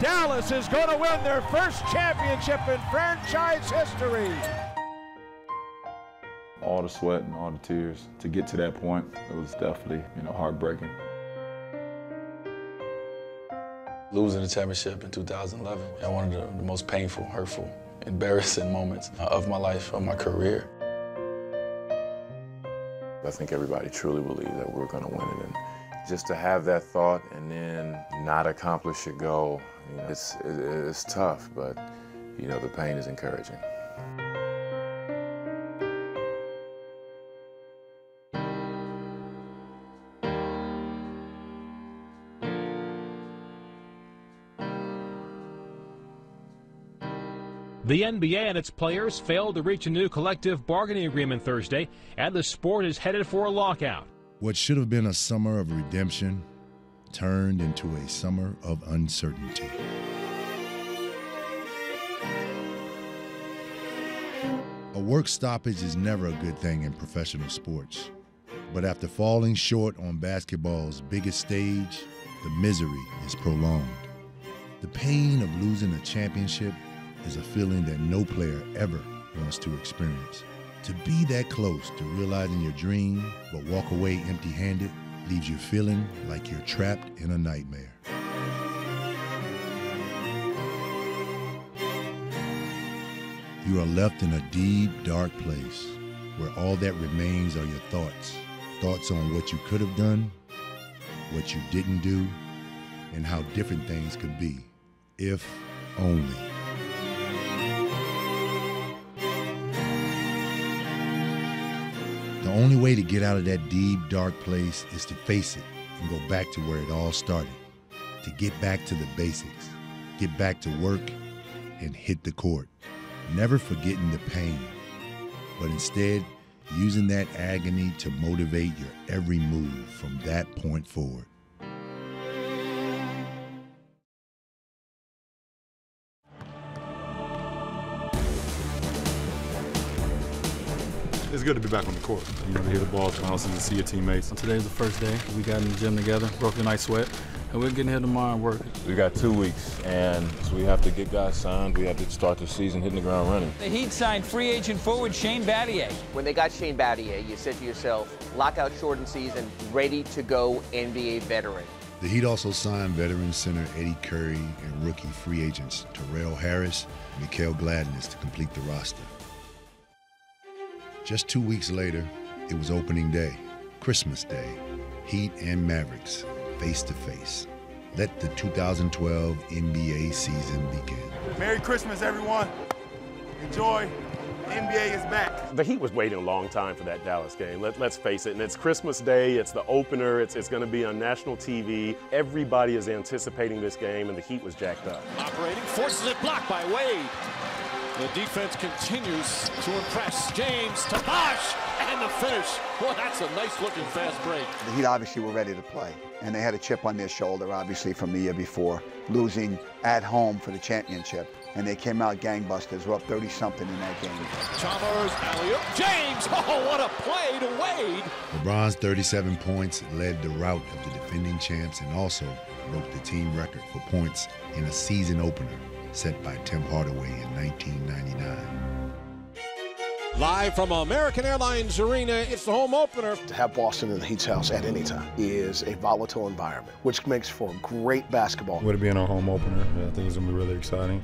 Dallas is going to win their first championship in franchise history. All the sweat and all the tears to get to that point, it was definitely, you know, heartbreaking. Losing the championship in 2011, one of the, the most painful, hurtful, embarrassing moments of my life, of my career. I think everybody truly believed that we are going to win it. And just to have that thought and then not accomplish your goal, you know, it's, it's tough, but, you know, the pain is encouraging. The NBA and its players failed to reach a new collective bargaining agreement Thursday, and the sport is headed for a lockout. What should have been a summer of redemption turned into a summer of uncertainty. A work stoppage is never a good thing in professional sports. But after falling short on basketball's biggest stage, the misery is prolonged. The pain of losing a championship is a feeling that no player ever wants to experience. To be that close to realizing your dream, but walk away empty handed, leaves you feeling like you're trapped in a nightmare. You are left in a deep, dark place where all that remains are your thoughts. Thoughts on what you could have done, what you didn't do, and how different things could be, if only. Only way to get out of that deep, dark place is to face it and go back to where it all started. To get back to the basics, get back to work, and hit the court. Never forgetting the pain, but instead using that agony to motivate your every move from that point forward. It's good to be back on the court. You know, to hear the balls bounce and to see your teammates. Today's the first day. We got in the gym together, broke the night sweat, and we're getting here tomorrow and working. We got two weeks, and so we have to get guys signed. We have to start the season hitting the ground running. The Heat signed free agent forward Shane Battier. When they got Shane Battier, you said to yourself, lockout shortened season, ready to go NBA veteran. The Heat also signed veteran center Eddie Curry and rookie free agents Terrell Harris and Mickell Gladness to complete the roster. Just two weeks later, it was opening day, Christmas Day. Heat and Mavericks face to face. Let the 2012 NBA season begin. Merry Christmas, everyone. Enjoy. The NBA is back. The Heat was waiting a long time for that Dallas game. Let, us face it. And it's Christmas Day. It's the opener. It's, it's going to be on national TV. Everybody is anticipating this game, and the Heat was jacked up. Operating, forces it blocked by Wade. The defense continues to impress. James to Bosh, and the finish. Well, that's a nice-looking fast break. The Heat obviously were ready to play, and they had a chip on their shoulder, obviously, from the year before, losing at home for the championship. And they came out gangbusters. We're up 30-something in that game. Chalmers, alley James! Oh, what a play to Wade! LeBron's 37 points led the route of the defending champs and also broke the team record for points in a season opener set by Tim Hardaway in 1999. Live from American Airlines Arena, it's the home opener. To have Boston in the Heat's house at any time is a volatile environment, which makes for great basketball. Would it be in our home opener? I think it's going to be really exciting.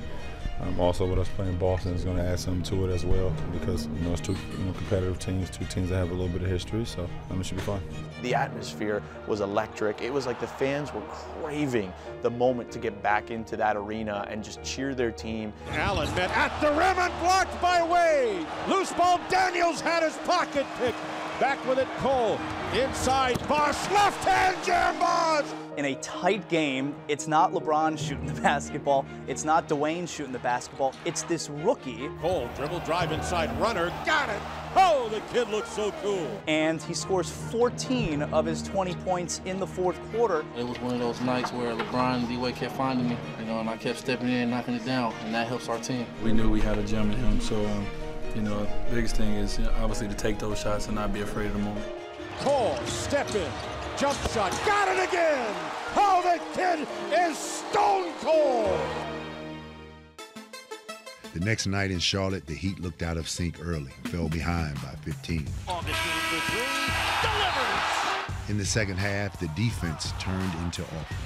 Um, also, with us playing Boston is going to add something to it as well because you know it's two you know, competitive teams, two teams that have a little bit of history, so um, it should be fun. The atmosphere was electric. It was like the fans were craving the moment to get back into that arena and just cheer their team. Allen met at the rim and blocked by Wade. Loose ball. Daniels had his pocket picked. Back with it, Cole. Inside, Bosh, left hand jam Bosh! In a tight game, it's not LeBron shooting the basketball. It's not Dwyane shooting the basketball. It's this rookie. Cole, dribble, drive inside, runner, got it! Oh, the kid looks so cool. And he scores 14 of his 20 points in the fourth quarter. It was one of those nights where LeBron and D-Wade kept finding me, you know, and I kept stepping in and knocking it down, and that helps our team. We knew we had a gem in him, so um, you know, the biggest thing is you know, obviously to take those shots and not be afraid of the moment. Cole, step in, jump shot, got it again! Oh, the kid is stone cold. The next night in Charlotte, the Heat looked out of sync early, fell behind by 15. Augustin for three, delivers. In the second half, the defense turned into offense.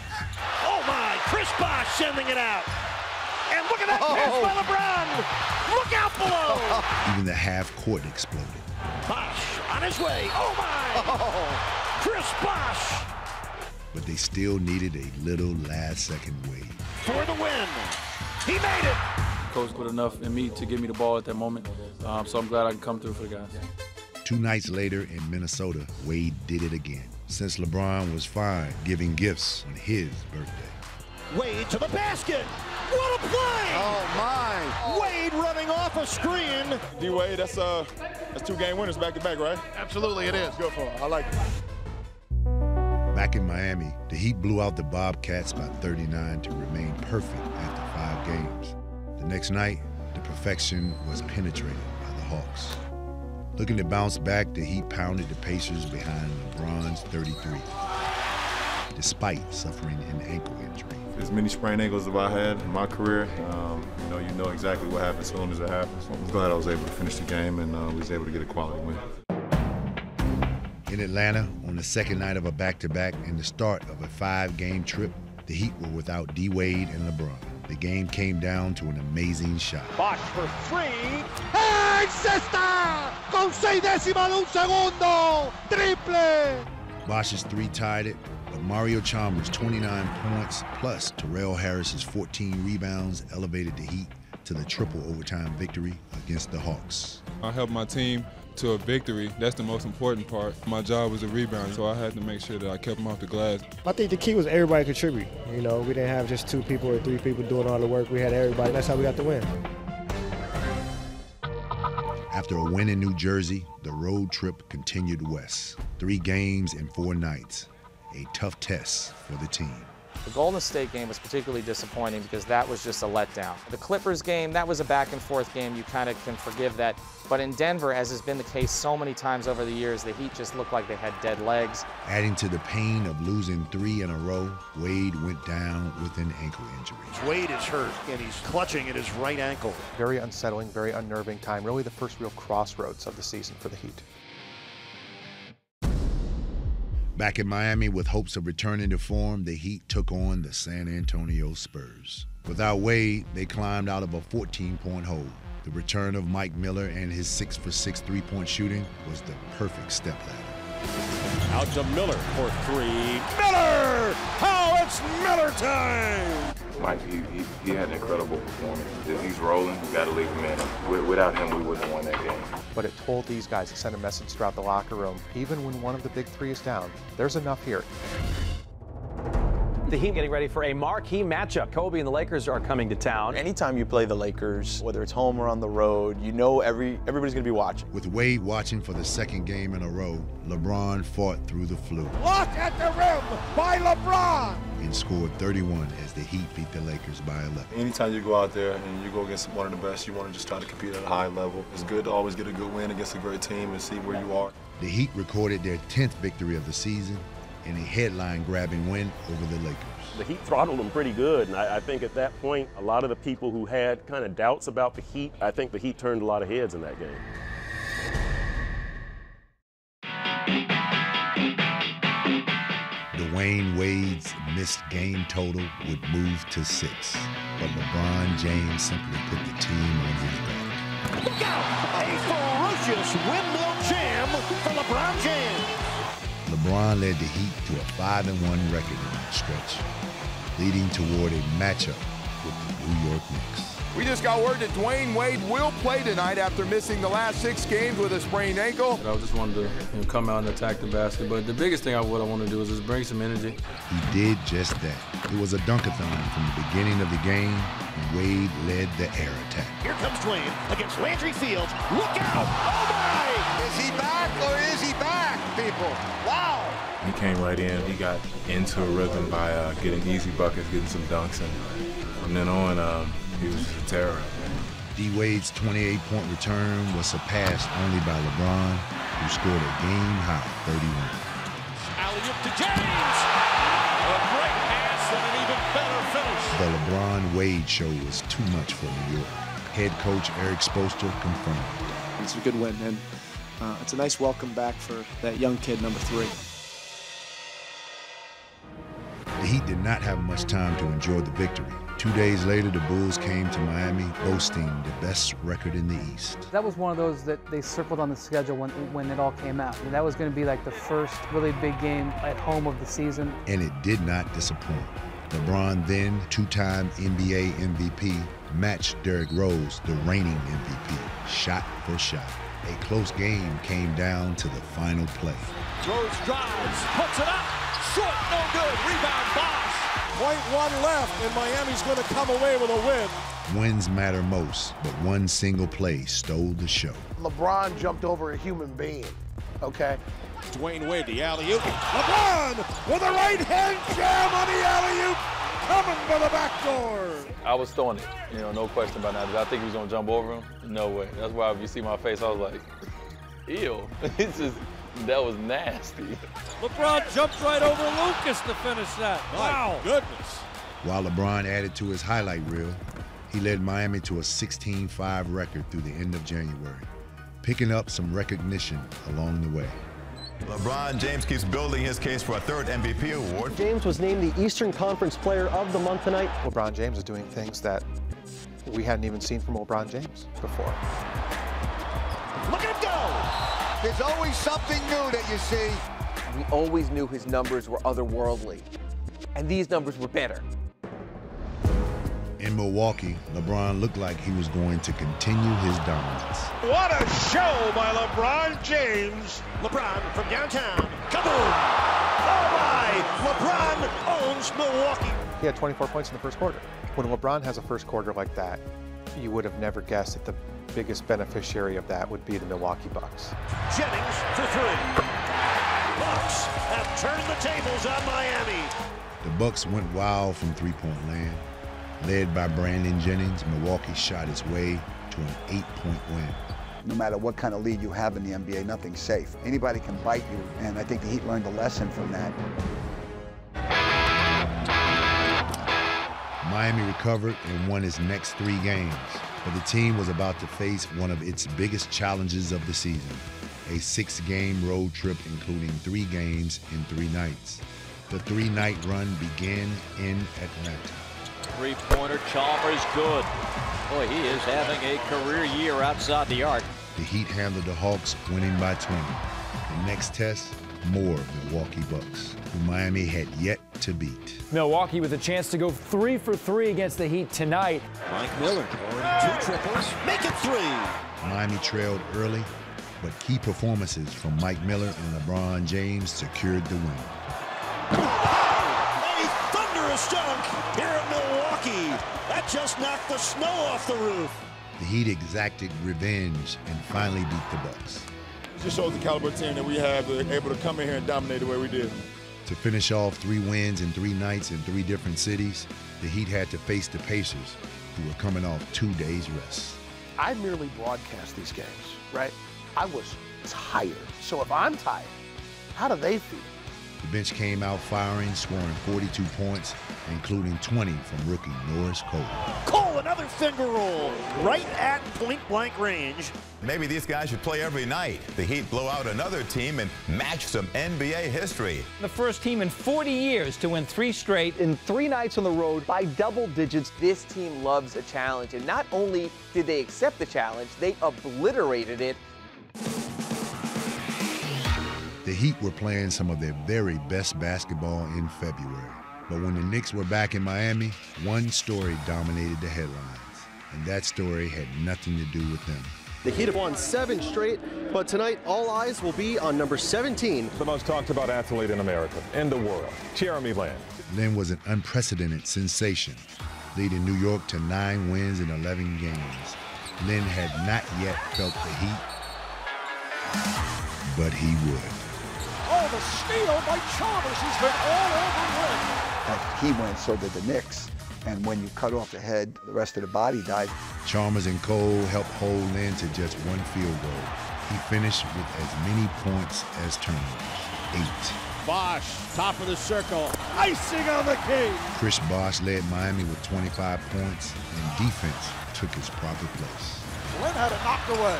Oh my, Chris Bosh sending it out. And look at that oh. pass by LeBron. Look out below. Even the half court exploded. Bosh on his way. Oh my. Oh. Chris Bosh. But they still needed a little last second wave. For the win. He made it. Coach put enough in me to give me the ball at that moment. Um, so I'm glad I can come through for the guys. Two nights later in Minnesota, Wade did it again. Since LeBron was fine giving gifts on his birthday. Wade to the basket. What a play! Oh my! Wade running off a screen. D Wade, that's uh, that's two game winners back to back, right? Absolutely, it is. Good for him. I like it. Back in Miami, the Heat blew out the Bobcats by 39 to remain perfect after five games. The next night, the perfection was penetrated by the Hawks. Looking to bounce back, the Heat pounded the Pacers behind LeBron's 33, despite suffering an ankle injury. As many sprained ankles as I had in my career, um, you know, you know exactly what happens as soon as it happens. I'm glad I was able to finish the game and uh, was able to get a quality win. In Atlanta, on the second night of a back-to-back and the start of a five-game trip, the Heat were without D. Wade and LeBron. The game came down to an amazing shot. Bosh for three. ¡Hey, cesta! Con seis décimas de un segundo. Triple. Bosh's three tied it, but Mario Chalmers' 29 points plus Terrell Harris's 14 rebounds elevated the Heat to the triple overtime victory against the Hawks. I helped my team to a victory. That's the most important part. My job was a rebound, so I had to make sure that I kept them off the glass. I think the key was everybody contribute. You know, we didn't have just two people or three people doing all the work. We had everybody. That's how we got the win. After a win in New Jersey, the road trip continued west. Three games in four nights. A tough test for the team. The Golden State game was particularly disappointing because that was just a letdown. The Clippers game, that was a back and forth game. You kind of can forgive that. But in Denver, as has been the case so many times over the years, the Heat just looked like they had dead legs. Adding to the pain of losing three in a row, Wade went down with an ankle injury. Wade is hurt and he's clutching at his right ankle. Very unsettling, very unnerving time. Really the first real crossroads of the season for the Heat. Back in Miami with hopes of returning to form, the Heat took on the San Antonio Spurs. Without Wade, they climbed out of a 14-point hole. The return of Mike Miller and his 6 for 6 three-point shooting was the perfect step ladder. Out to Miller for three. Miller! Oh, it's Miller time! Mike, he, he, he, had an incredible performance. He's rolling, you got to leave him in. Without him, we wouldn't have won that game. But it told these guys, it sent a message throughout the locker room, even when one of the big three is down, there's enough here. The Heat getting ready for a marquee matchup. Kobe and the Lakers are coming to town. Anytime you play the Lakers, whether it's home or on the road, you know every everybody's going to be watching. With Wade watching for the second game in a row, LeBron fought through the flu. Lock at the rim by LeBron! And scored 31 as the Heat beat the Lakers by 11. Anytime you go out there and you go against one of the best, you want to just try to compete at a high level. It's good to always get a good win against a great team and see where you are. The Heat recorded their 10th victory of the season in a headline-grabbing win over the Lakers. The Heat throttled them pretty good, and I, I, think at that point, a lot of the people who had kind of doubts about the Heat, I think the Heat turned a lot of heads in that game. Dwyane Wade's missed game total would move to six, but LeBron James simply put the team on his back. Look out! A ferocious windmill jam for LeBron James. LeBron led the Heat to a 5 and 1 record in that stretch, leading toward a matchup with the New York Knicks. We just got word that Dwyane Wade will play tonight after missing the last six games with a sprained ankle. I just wanted to you know, come out and attack the basket, but the biggest thing I what I want to do is just bring some energy. He did just that. It was a dunkathon from the beginning of the game, and Wade led the air attack. Here comes Dwyane against Landry Fields. Look out! Oh my! Is he back or is he back, people? Wow! He came right in. He got into a rhythm by uh, getting easy buckets, getting some dunks, and from then on, um, he was just a terror. D Wade's 28 point return was surpassed only by LeBron, who scored a game high 31. Alley up to James. A great and an even better finish. The LeBron Wade show was too much for New York. Head coach Erik Spoelstra confirmed. It's a good win, and uh, it's a nice welcome back for that young kid, number three. The Heat did not have much time to enjoy the victory. Two days later, the Bulls came to Miami boasting the best record in the East. That was one of those that they circled on the schedule when, when it all came out. And that was going to be like the first really big game at home of the season. And it did not disappoint. LeBron, then two time NBA MVP, matched Derrick Rose, the reigning MVP, shot for shot. A close game came down to the final play. Rose drives, puts it up, short, no good, rebound, Bosh. Point one left, and Miami's going to come away with a win. Wins matter most, but one single play stole the show. LeBron jumped over a human being, okay? Dwyane Wade, the alley-oop. LeBron with a right hand jam on the alley-oop, coming for the back door. I was throwing it, you know, no question about that. Did I think he was gonna jump over him? No way. That's why if you see my face, I was like, ew. It's just, that was nasty. LeBron jumped right over Lucas to finish that. Wow. My goodness. While LeBron added to his highlight reel, he led Miami to a 16-5 record through the end of January, picking up some recognition along the way. LeBron James keeps building his case for a third MVP award. James was named the Eastern Conference Player of the Month tonight. LeBron James is doing things that we hadn't even seen from LeBron James before. Look at him go! There's always something new that you see. We always knew his numbers were otherworldly, and these numbers were better. In Milwaukee, LeBron looked like he was going to continue his dominance. What a show by LeBron James. LeBron from downtown. Kaboom! Oh my! LeBron owns Milwaukee. He had 24 points in the first quarter. When LeBron has a first quarter like that, you would have never guessed that the biggest beneficiary of that would be the Milwaukee Bucks. Jennings for three. Bucks have turned the tables on Miami. The Bucks went wild from three-point land. Led by Brandon Jennings, Milwaukee shot its way to an eight-point win. No matter what kind of lead you have in the NBA, nothing's safe. Anybody can bite you, and I think the Heat learned a lesson from that. Miami recovered and won its next three games, but the team was about to face one of its biggest challenges of the season, a six-game road trip including three games in three nights. The three-night run began in Atlanta. Three-pointer, Chalmers good. Boy, he is having a career year outside the arc. The Heat handled the Hawks, winning by 20. The next test, more Milwaukee Bucks, who Miami had yet to beat. Milwaukee with a chance to go three for three against the Heat tonight. Mike Miller, two triples, make it three. Miami trailed early, but key performances from Mike Miller and LeBron James secured the win. A thunderous dunk here in Milwaukee. That just knocked the snow off the roof. The Heat exacted revenge and finally beat the Bucks. It just shows the caliber of team that we have, that able to come in here and dominate the way we did. To finish off three wins in three nights in three different cities, the Heat had to face the Pacers, who were coming off two days' rest. I merely broadcast these games, right? I was tired. So if I'm tired, how do they feel? The bench came out firing, scoring 42 points, including 20 from rookie Norris Cole. Cole, another finger roll, right at point blank range. Maybe these guys should play every night. The Heat blow out another team and match some NBA history. The first team in 40 years to win three straight in three nights on the road by double digits. This team loves a challenge, and not only did they accept the challenge, they obliterated it. The Heat were playing some of their very best basketball in February. But when the Knicks were back in Miami, one story dominated the headlines. And that story had nothing to do with them. The Heat have won seven straight, but tonight all eyes will be on number 17. The most talked about athlete in America, in the world, Jeremy Lin. Lin was an unprecedented sensation, leading New York to nine wins in 11 games. Lin had not yet felt the heat, but he would. Oh, the steal by Chalmers. He's been all over Lin. He went, so did the Knicks. And when you cut off the head, the rest of the body died. Chalmers and Cole helped hold Lin to just one field goal. He finished with as many points as turnovers, eight. Bosh, top of the circle, icing on the cake. Chris Bosh led Miami with 25 points, and defense took its proper place. Lin had it knocked away.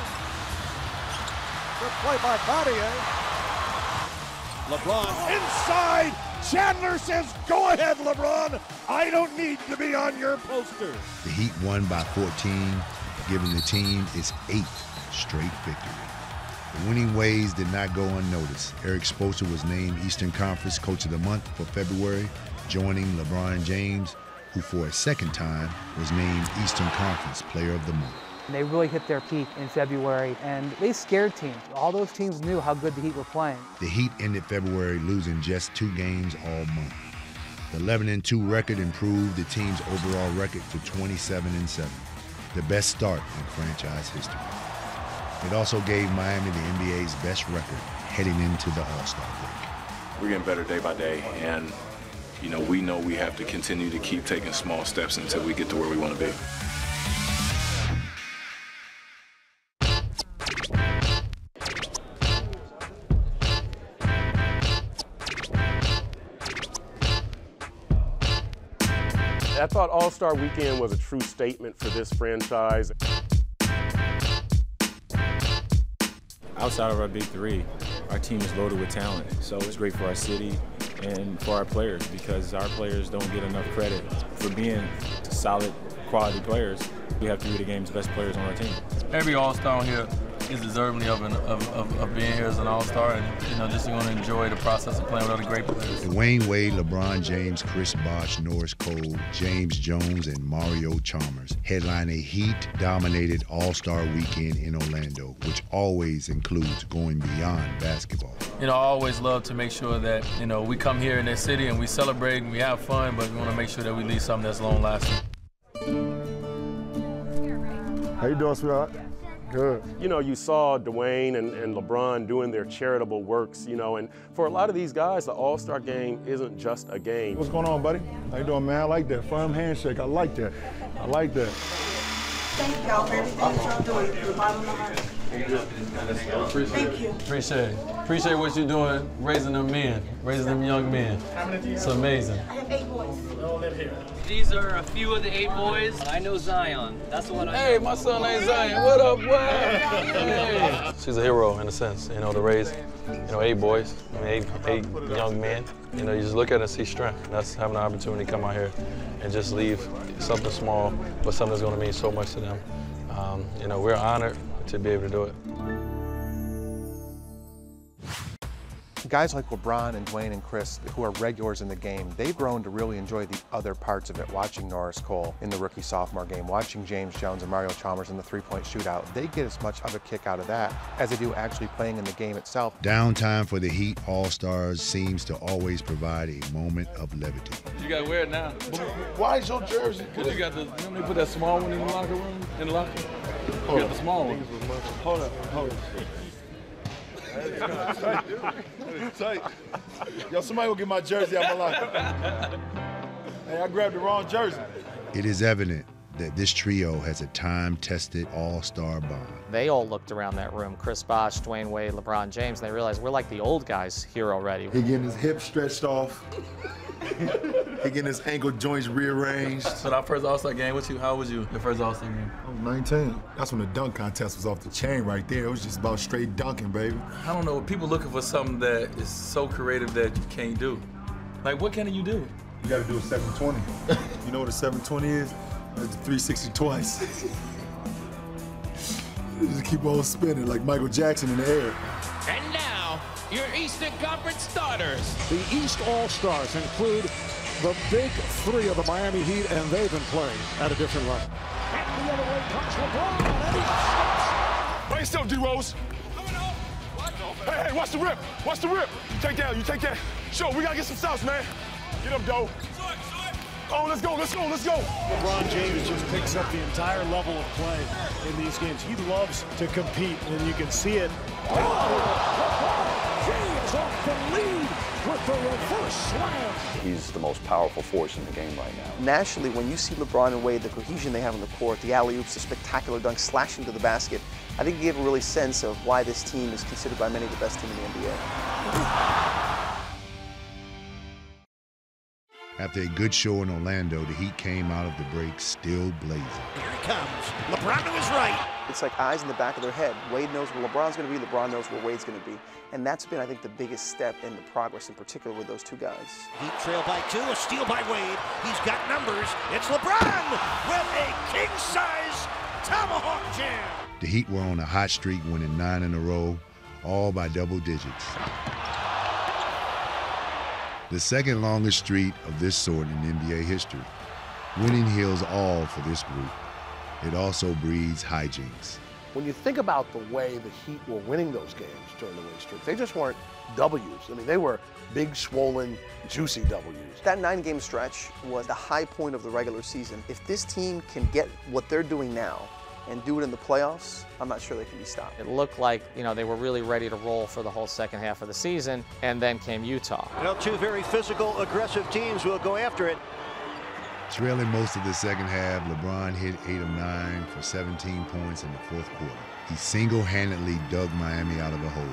Good play by Battier. LeBron inside. Chandler says, go ahead, LeBron. I don't need to be on your poster. The Heat won by 14, giving the team its eighth straight victory. The winning ways did not go unnoticed. Erik Spoelstra was named Eastern Conference Coach of the Month for February, joining LeBron James, who for a second time was named Eastern Conference Player of the Month. They really hit their peak in February, and they scared teams. All those teams knew how good the Heat were playing. The Heat ended February losing just two games all month. The 11 2 record improved the team's overall record to 27 7, the best start in franchise history. It also gave Miami the NBA's best record heading into the All-Star break. We're getting better day by day, and you know we know we have to continue to keep taking small steps until we get to where we want to be. I thought All Star Weekend was a true statement for this franchise. Outside of our big three, our team is loaded with talent. So it's great for our city and for our players because our players don't get enough credit for being solid, quality players. We have three of the game's best players on our team. Every All Star here is deserving of, an, of, of, of, being here as an All-Star, and you know, just going to enjoy the process of playing with other great players. Dwyane Wade, LeBron James, Chris Bosh, Norris Cole, James Jones, and Mario Chalmers headline a Heat-dominated All-Star Weekend in Orlando, which always includes going beyond basketball. You know, I always love to make sure that you know we come here in this city and we celebrate and we have fun, but we want to make sure that we leave something that's long-lasting. How you doing, sweetheart? Good. You know, you saw Dwyane and, and LeBron doing their charitable works, you know, and for a lot of these guys, the All-Star game isn't just a game. What's going on, buddy? How you doing, man? I like that. Firm handshake. I like that. I like that. Thank y'all for everything that y'all doing to the bottom of my heart. Thank you. Appreciate it. Appreciate what you're doing, raising them men, raising them young men. How many do you It's amazing. I have eight boys. They all live here. These are a few of the eight boys. I know Zion. That's the one I Hey, my son ain't Zion. What up, boy? Hey. She's a hero in a sense, you know, to raise, you know, eight boys, I mean, eight, eight young men. You know, you just look at it and see strength. And that's having an opportunity to come out here and just leave something small, but something that's going to mean so much to them. Um, you know, we're honored to be able to do it. Guys like LeBron and Dwyane and Chris, who are regulars in the game, they've grown to really enjoy the other parts of it. Watching Norris Cole in the rookie sophomore game, watching James Jones and Mario Chalmers in the three-point shootout, they get as much of a kick out of that as they do actually playing in the game itself. Downtime for the Heat All-Stars seems to always provide a moment of levity. You got to wear it now. Why is your jersey? Because you got the, remember they put that small one in the locker room, in the locker? You got the small one. Hold up, hold up. Tight. Yo, somebody go get my jersey out my locker. hey, I grabbed the wrong jersey. It is evident that this trio has a time-tested all-star bond. They all looked around that room, Chris Bosh, Dwyane Wade, LeBron James, and they realized we're like the old guys here already. He getting his hips stretched off. he getting his ankle joints rearranged. So that first All-Star game, what you, how was you, your first All-Star game? I was 19. That's when the dunk contest was off the chain right there. It was just about straight dunking, baby. I don't know, people looking for something that is so creative that you can't do. Like, what can you do? You gotta do a 720. you know what a 720 is? It's 360 twice. just keep on spinning like Michael Jackson in the air. And now, your Eastern Conference starters. The East All-Stars include the big three of the Miami Heat, and they've been playing at a different level. And the other way comes LeBron, and he stops. Wait still, D-Rose. Hey, hey, watch the rip. Watch the rip. You Take that, you take that. Sure, we gotta get some stops, man. Get up, Doe. Oh, let's go, let's go, let's go. LeBron James just picks up the entire level of play in these games. He loves to compete, and you can see it. LeBron James off the lead with the reverse slam. He's the most powerful force in the game right now. Nationally, when you see LeBron and Wade, the cohesion they have on the court, the alley-oops, the spectacular dunks, slashing to the basket, I think you give a really sense of why this team is considered by many the best team in the NBA. After a good show in Orlando, the Heat came out of the break still blazing. Here he comes. LeBron to his right. It's like eyes in the back of their head. Wade knows where LeBron's going to be. LeBron knows where Wade's going to be. And that's been, I think, the biggest step in the progress, in particular with those two guys. Heat trail by two. A steal by Wade. He's got numbers. It's LeBron with a king-size tomahawk jam. The Heat were on a hot streak, winning nine in a row, all by double digits. The second longest streak of this sort in NBA history. Winning heals all for this group. It also breeds hijinks. When you think about the way the Heat were winning those games during the win streak, they just weren't W's. I mean, they were big, swollen, juicy W's. That nine game stretch was the high point of the regular season. If this team can get what they're doing now and do it in the playoffs, I'm not sure they can be stopped. It looked like, you know, they were really ready to roll for the whole second half of the season, and then came Utah. You know, two very physical, aggressive teams will go after it. Trailing most of the second half, LeBron hit 8 of 9 for 17 points in the fourth quarter. He single-handedly dug Miami out of a hole,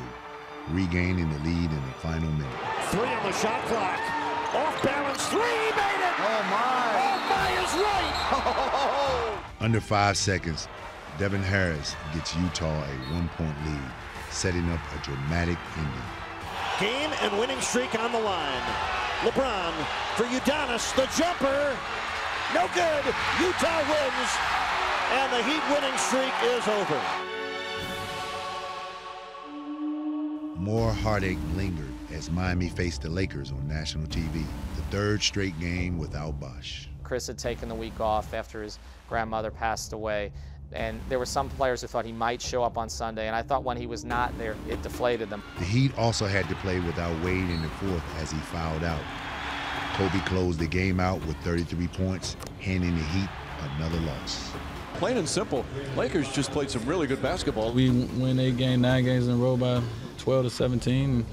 regaining the lead in the final minute. Three on the shot clock. Off balance three, made it! Oh my! Oh my is right! Under five seconds, Devin Harris gets Utah a one-point lead, setting up a dramatic ending. Game and winning streak on the line. LeBron for Udonis, the jumper. No good. Utah wins, and the Heat winning streak is over. More heartache lingered as Miami faced the Lakers on national TV, the third straight game without Bosh. Chris had taken the week off after his grandmother passed away. And there were some players who thought he might show up on Sunday, and I thought when he was not there, it deflated them. The Heat also had to play without Wade in the fourth as he fouled out. Kobe closed the game out with 33 points, handing the Heat another loss. Plain and simple, Lakers just played some really good basketball. We win eight games, nine games in a row by 12 to 17.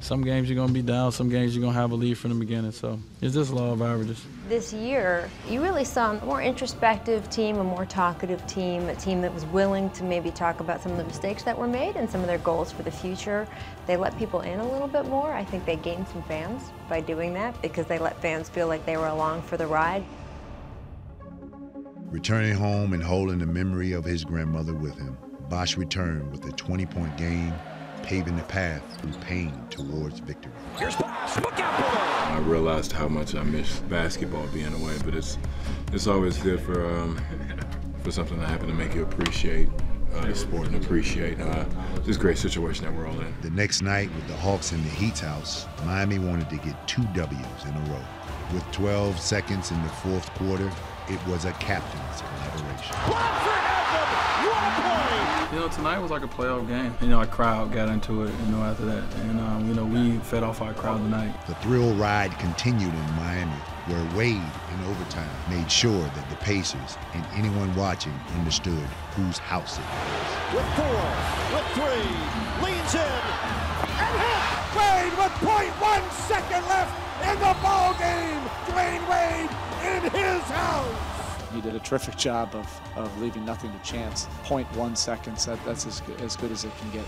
Some games you're going to be down, some games you're going to have a lead from the beginning. So it's just law of averages. This year, you really saw a more introspective team, a more talkative team, a team that was willing to maybe talk about some of the mistakes that were made and some of their goals for the future. They let people in a little bit more. I think they gained some fans by doing that because they let fans feel like they were along for the ride. Returning home and holding the memory of his grandmother with him, Bosh returned with a 20-point game paving the path through pain towards victory. Here's Bosh. Look out below. I realized how much I miss basketball being away, but it's it's always good for um, for something to happen to make you appreciate uh, the sport and appreciate uh, this great situation that we're all in. The next night with the Hawks in the Heat's house, Miami wanted to get two W's in a row. With 12 seconds in the fourth quarter, it was a captain's collaboration. You know, tonight was like a playoff game. You know, our crowd got into it, you know, after that. And, um, you know, we fed off our crowd tonight. The thrill ride continued in Miami, where Wade, in overtime, made sure that the Pacers and anyone watching understood whose house it was. With four, with three, leans in, and hits! Wade with 0.1 second left in the ball game. Dwyane Wade in his house. He did a terrific job of, of leaving nothing to chance. 0.1 seconds, that, that's as good, as good as it can get.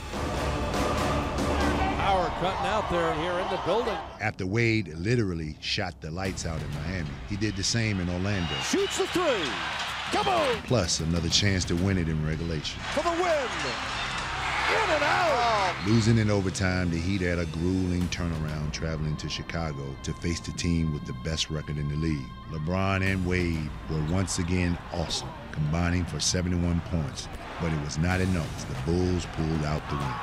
Howard cutting out there here in the building. After Wade literally shot the lights out in Miami, he did the same in Orlando. Shoots the three. Come on. Plus another chance to win it in regulation. For the win. In and out. Oh. Losing in overtime, the Heat had a grueling turnaround traveling to Chicago to face the team with the best record in the league. LeBron and Wade were once again awesome, combining for 71 points, but it was not enough. The Bulls pulled out the win.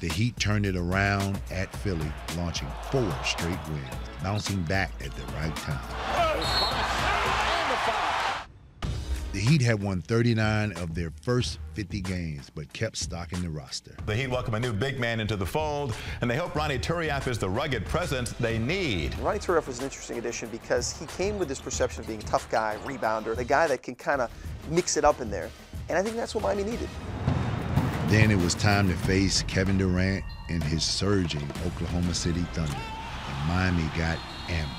The Heat turned it around at Philly, launching four straight wins, bouncing back at the right time. The Heat had won 39 of their first 50 games, but kept stocking the roster. The Heat welcome a new big man into the fold, and they hope Ronny Turiaf is the rugged presence they need. Ronny Turiaf was an interesting addition because he came with this perception of being a tough guy, rebounder, the guy that can kind of mix it up in there. And I think that's what Miami needed. Then it was time to face Kevin Durant and his surging Oklahoma City Thunder, and Miami got ambushed.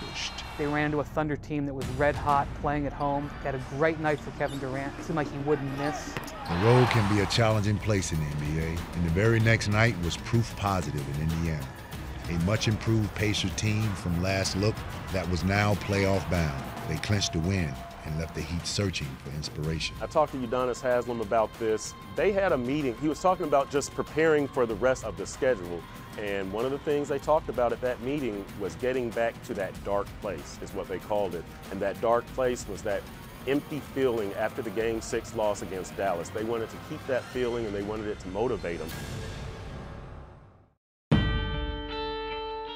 They ran into a Thunder team that was red hot, playing at home. Had a great night for Kevin Durant. It seemed like he wouldn't miss. The road can be a challenging place in the NBA, and the very next night was proof positive in Indiana. A much improved Pacer team from last look that was now playoff bound. They clinched the win and left the Heat searching for inspiration. I talked to Udonis Haslem about this. They had a meeting. He was talking about just preparing for the rest of the schedule. And one of the things they talked about at that meeting was getting back to that dark place, is what they called it. And that dark place was that empty feeling after the game six loss against Dallas. They wanted to keep that feeling and they wanted it to motivate them.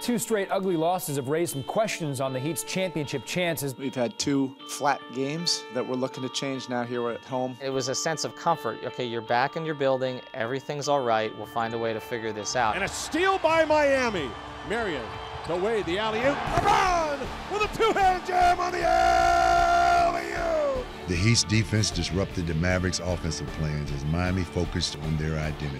Two straight ugly losses have raised some questions on the Heat's championship chances. We've had two flat games that we're looking to change now here at home. It was a sense of comfort. Okay, you're back in your building. Everything's all right. We'll find a way to figure this out. And a steal by Miami. Marion, the way, the alley-oop. LeBron with a two-hand jam on the alley-oop. The Heat's defense disrupted the Mavericks' offensive plans as Miami focused on their identity.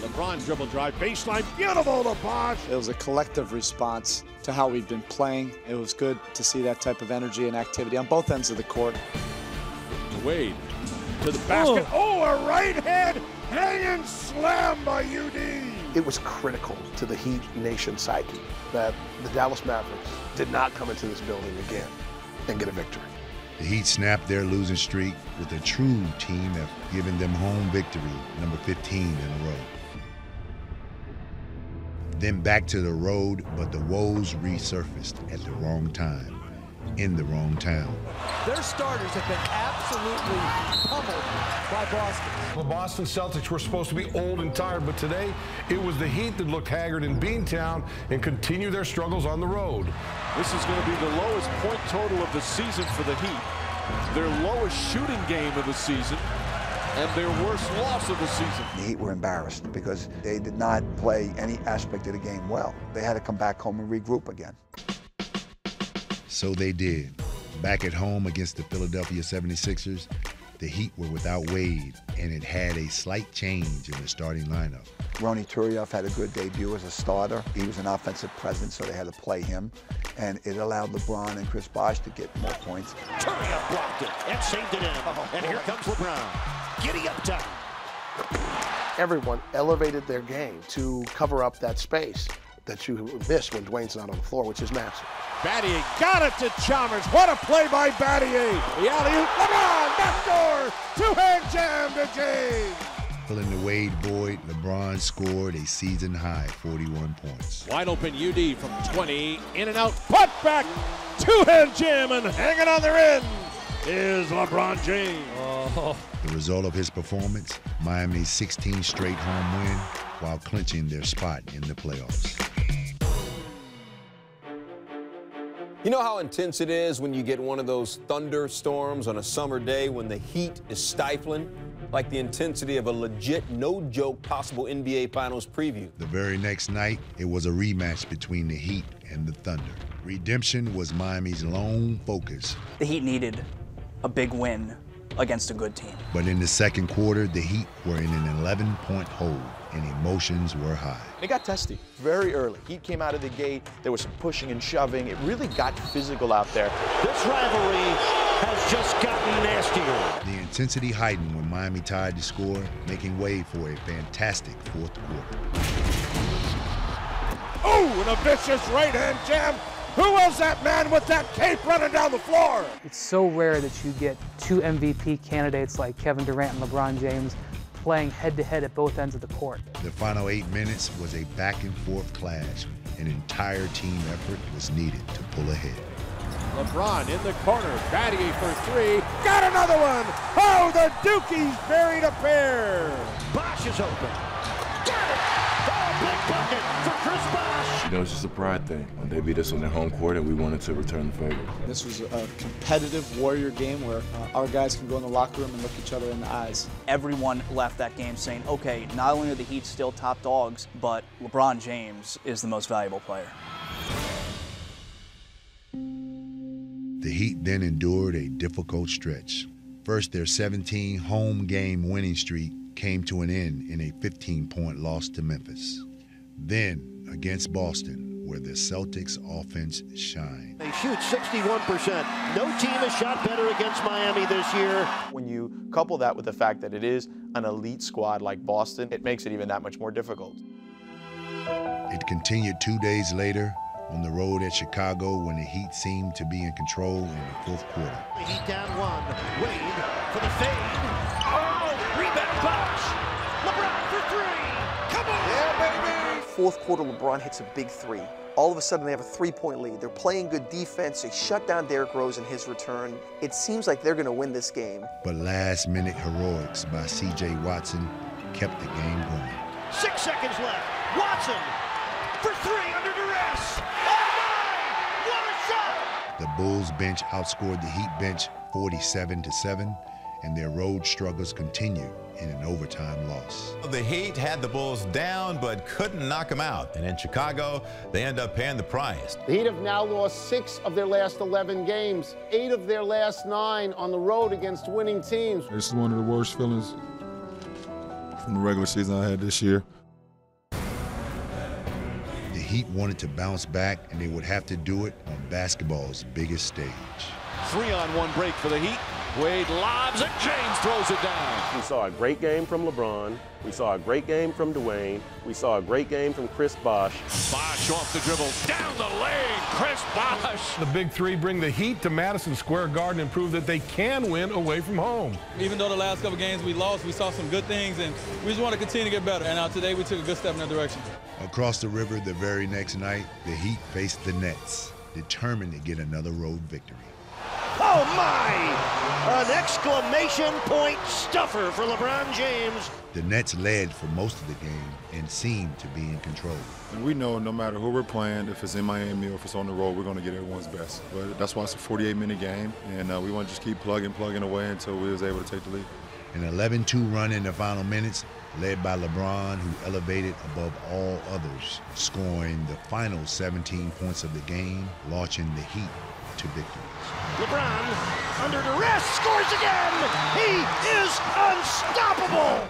LeBron dribble drive, baseline, beautiful to Bosh. It was a collective response to how we've been playing. It was good to see that type of energy and activity on both ends of the court. Wade to the basket. Oh, oh a right hand hanging slam by UD. It was critical to the Heat Nation psyche that the Dallas Mavericks did not come into this building again and get a victory. The Heat snapped their losing streak with a true team that given them home victory, number 15 in a row then back to the road, but the woes resurfaced at the wrong time, in the wrong town. Their starters have been absolutely pummeled by Boston. The Boston Celtics were supposed to be old and tired, but today it was the Heat that looked haggard in Beantown and continue their struggles on the road. This is going to be the lowest point total of the season for the Heat. Their lowest shooting game of the season and their worst loss of the season. The Heat were embarrassed because they did not play any aspect of the game well. They had to come back home and regroup again. So they did. Back at home against the Philadelphia 76ers, the Heat were without Wade, and it had a slight change in the starting lineup. Ronny Turiaf had a good debut as a starter. He was an offensive presence, so they had to play him. And it allowed LeBron and Chris Bosh to get more points. Turiaf blocked it and saved it in. Oh, and here comes LeBron. Giddy up top. Everyone elevated their game to cover up that space that you miss when Dwyane's not on the floor, which is massive. Battier got it to Chalmers. What a play by Battier. The alley-oop, LeBron, backdoor, two-hand jam to James. Filling the Wade void, LeBron scored a season-high 41 points. Wide open UD from 20, in and out, put back, two-hand jam, and hanging on their end is LeBron James. Oh. The result of his performance, Miami's 16 straight home win while clinching their spot in the playoffs. You know how intense it is when you get one of those thunderstorms on a summer day when the heat is stifling? Like the intensity of a legit, no joke, possible NBA Finals preview. The very next night, it was a rematch between the Heat and the Thunder. Redemption was Miami's lone focus. The Heat needed a big win against a good team. But in the second quarter, the Heat were in an 11 point hole and emotions were high. It got testy very early. Heat came out of the gate. There was some pushing and shoving. It really got physical out there. This rivalry has just gotten nastier. The intensity heightened when Miami tied the score, making way for a fantastic fourth quarter. Oh, and a vicious right hand jam who was that man with that cape running down the floor? It's so rare that you get two MVP candidates like Kevin Durant and LeBron James playing head to head at both ends of the court. The final eight minutes was a back and forth clash. An entire team effort was needed to pull ahead. LeBron in the corner, Battier for three, got another one! Oh, the Dukies buried a pair! Bosh is open. Got it! Oh, big bucket for Chris Bosh! You know, it's just a pride thing. When they beat us on their home court, and we wanted to return the favor. This was a competitive warrior game where uh, our guys can go in the locker room and look each other in the eyes. Everyone left that game saying, okay, not only are the Heat still top dogs, but LeBron James is the most valuable player. The Heat then endured a difficult stretch. First, their 17 home game winning streak came to an end in a 15 point loss to Memphis. Then, against Boston, where the Celtics offense shine. They shoot 61%. No team has shot better against Miami this year. When you couple that with the fact that it is an elite squad like Boston, it makes it even that much more difficult. It continued two days later on the road at Chicago when the Heat seemed to be in control in the fourth quarter. The Heat down one. Wade for the fade. Fourth quarter, LeBron hits a big three. All of a sudden, they have a three-point lead. They're playing good defense. They shut down Derrick Rose in his return. It seems like they're going to win this game. But last-minute heroics by C.J. Watson kept the game going. Six seconds left. Watson for three under duress. Oh my! What a shot! The Bulls bench outscored the Heat bench 47 to 7, and their road struggles continued in an overtime loss. The Heat had the Bulls down but couldn't knock them out. And in Chicago, they end up paying the price. The Heat have now lost six of their last 11 games, eight of their last nine on the road against winning teams. This is one of the worst feelings from the regular season I had this year. The Heat wanted to bounce back, and they would have to do it on basketball's biggest stage. Three on one break for the Heat. Wade lobs it. James throws it down. We saw a great game from LeBron. We saw a great game from Dwyane. We saw a great game from Chris Bosh. Bosh off the dribble. Down the lane. Chris Bosh. The big three bring the Heat to Madison Square Garden and prove that they can win away from home. Even though the last couple games we lost, we saw some good things, and we just want to continue to get better. And uh, today we took a good step in that direction. Across the river the very next night, the Heat faced the Nets, determined to get another road victory. Oh my! An exclamation point stuffer for LeBron James. The Nets led for most of the game and seemed to be in control. And we know no matter who we're playing, if it's in Miami or if it's on the road, we're going to get everyone's best. But that's why it's a 48-minute game, and uh, we want to just keep plugging, plugging away until we was able to take the lead. An 11-2 run in the final minutes, led by LeBron, who elevated above all others, scoring the final 17 points of the game, launching the Heat to victory. LeBron, under duress, scores again. He is unstoppable.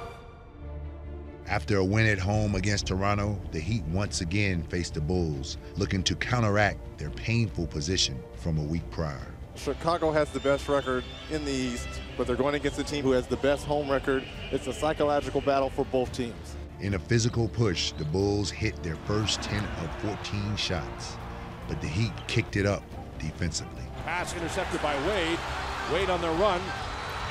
After a win at home against Toronto, the Heat once again faced the Bulls, looking to counteract their painful position from a week prior. Chicago has the best record in the East, but they're going against a team who has the best home record. It's a psychological battle for both teams. In a physical push, the Bulls hit their first 10 of 14 shots, but the Heat kicked it up defensively. Pass intercepted by Wade. Wade on the run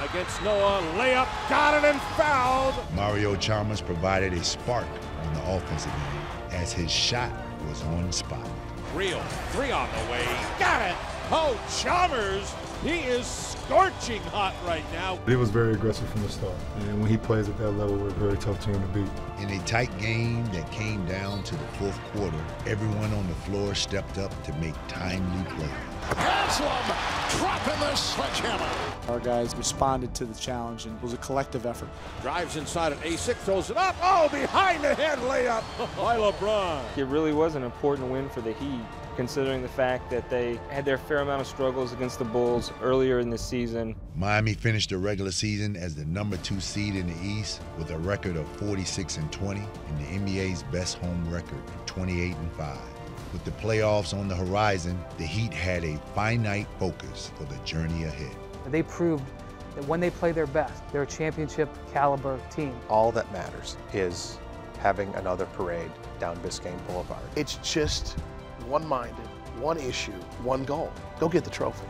against Noah. Layup, got it and fouled. Mario Chalmers provided a spark on the offensive end as his shot was on spot. Real, three on the way. Got it. Oh, Chalmers, he is scorching hot right now. He was very aggressive from the start, and when he plays at that level, we're a very tough team to beat. In a tight game that came down to the fourth quarter, everyone on the floor stepped up to make timely plays. Haslem dropping the sledgehammer. Our guys responded to the challenge, and it was a collective effort. Drives inside an A6, throws it up. Oh, behind the head layup by LeBron. It really was an important win for the Heat, considering the fact that they had their fair amount of struggles against the Bulls earlier in the season. Miami finished the regular season as the number two seed in the East with a record of 46 and 20 and the NBA's best home record, 28 and 5. With the playoffs on the horizon, the Heat had a finite focus for the journey ahead. They proved that when they play their best, they're a championship caliber team. All that matters is having another parade down Biscayne Boulevard. It's just one-minded, one issue, one goal. Go get the trophy.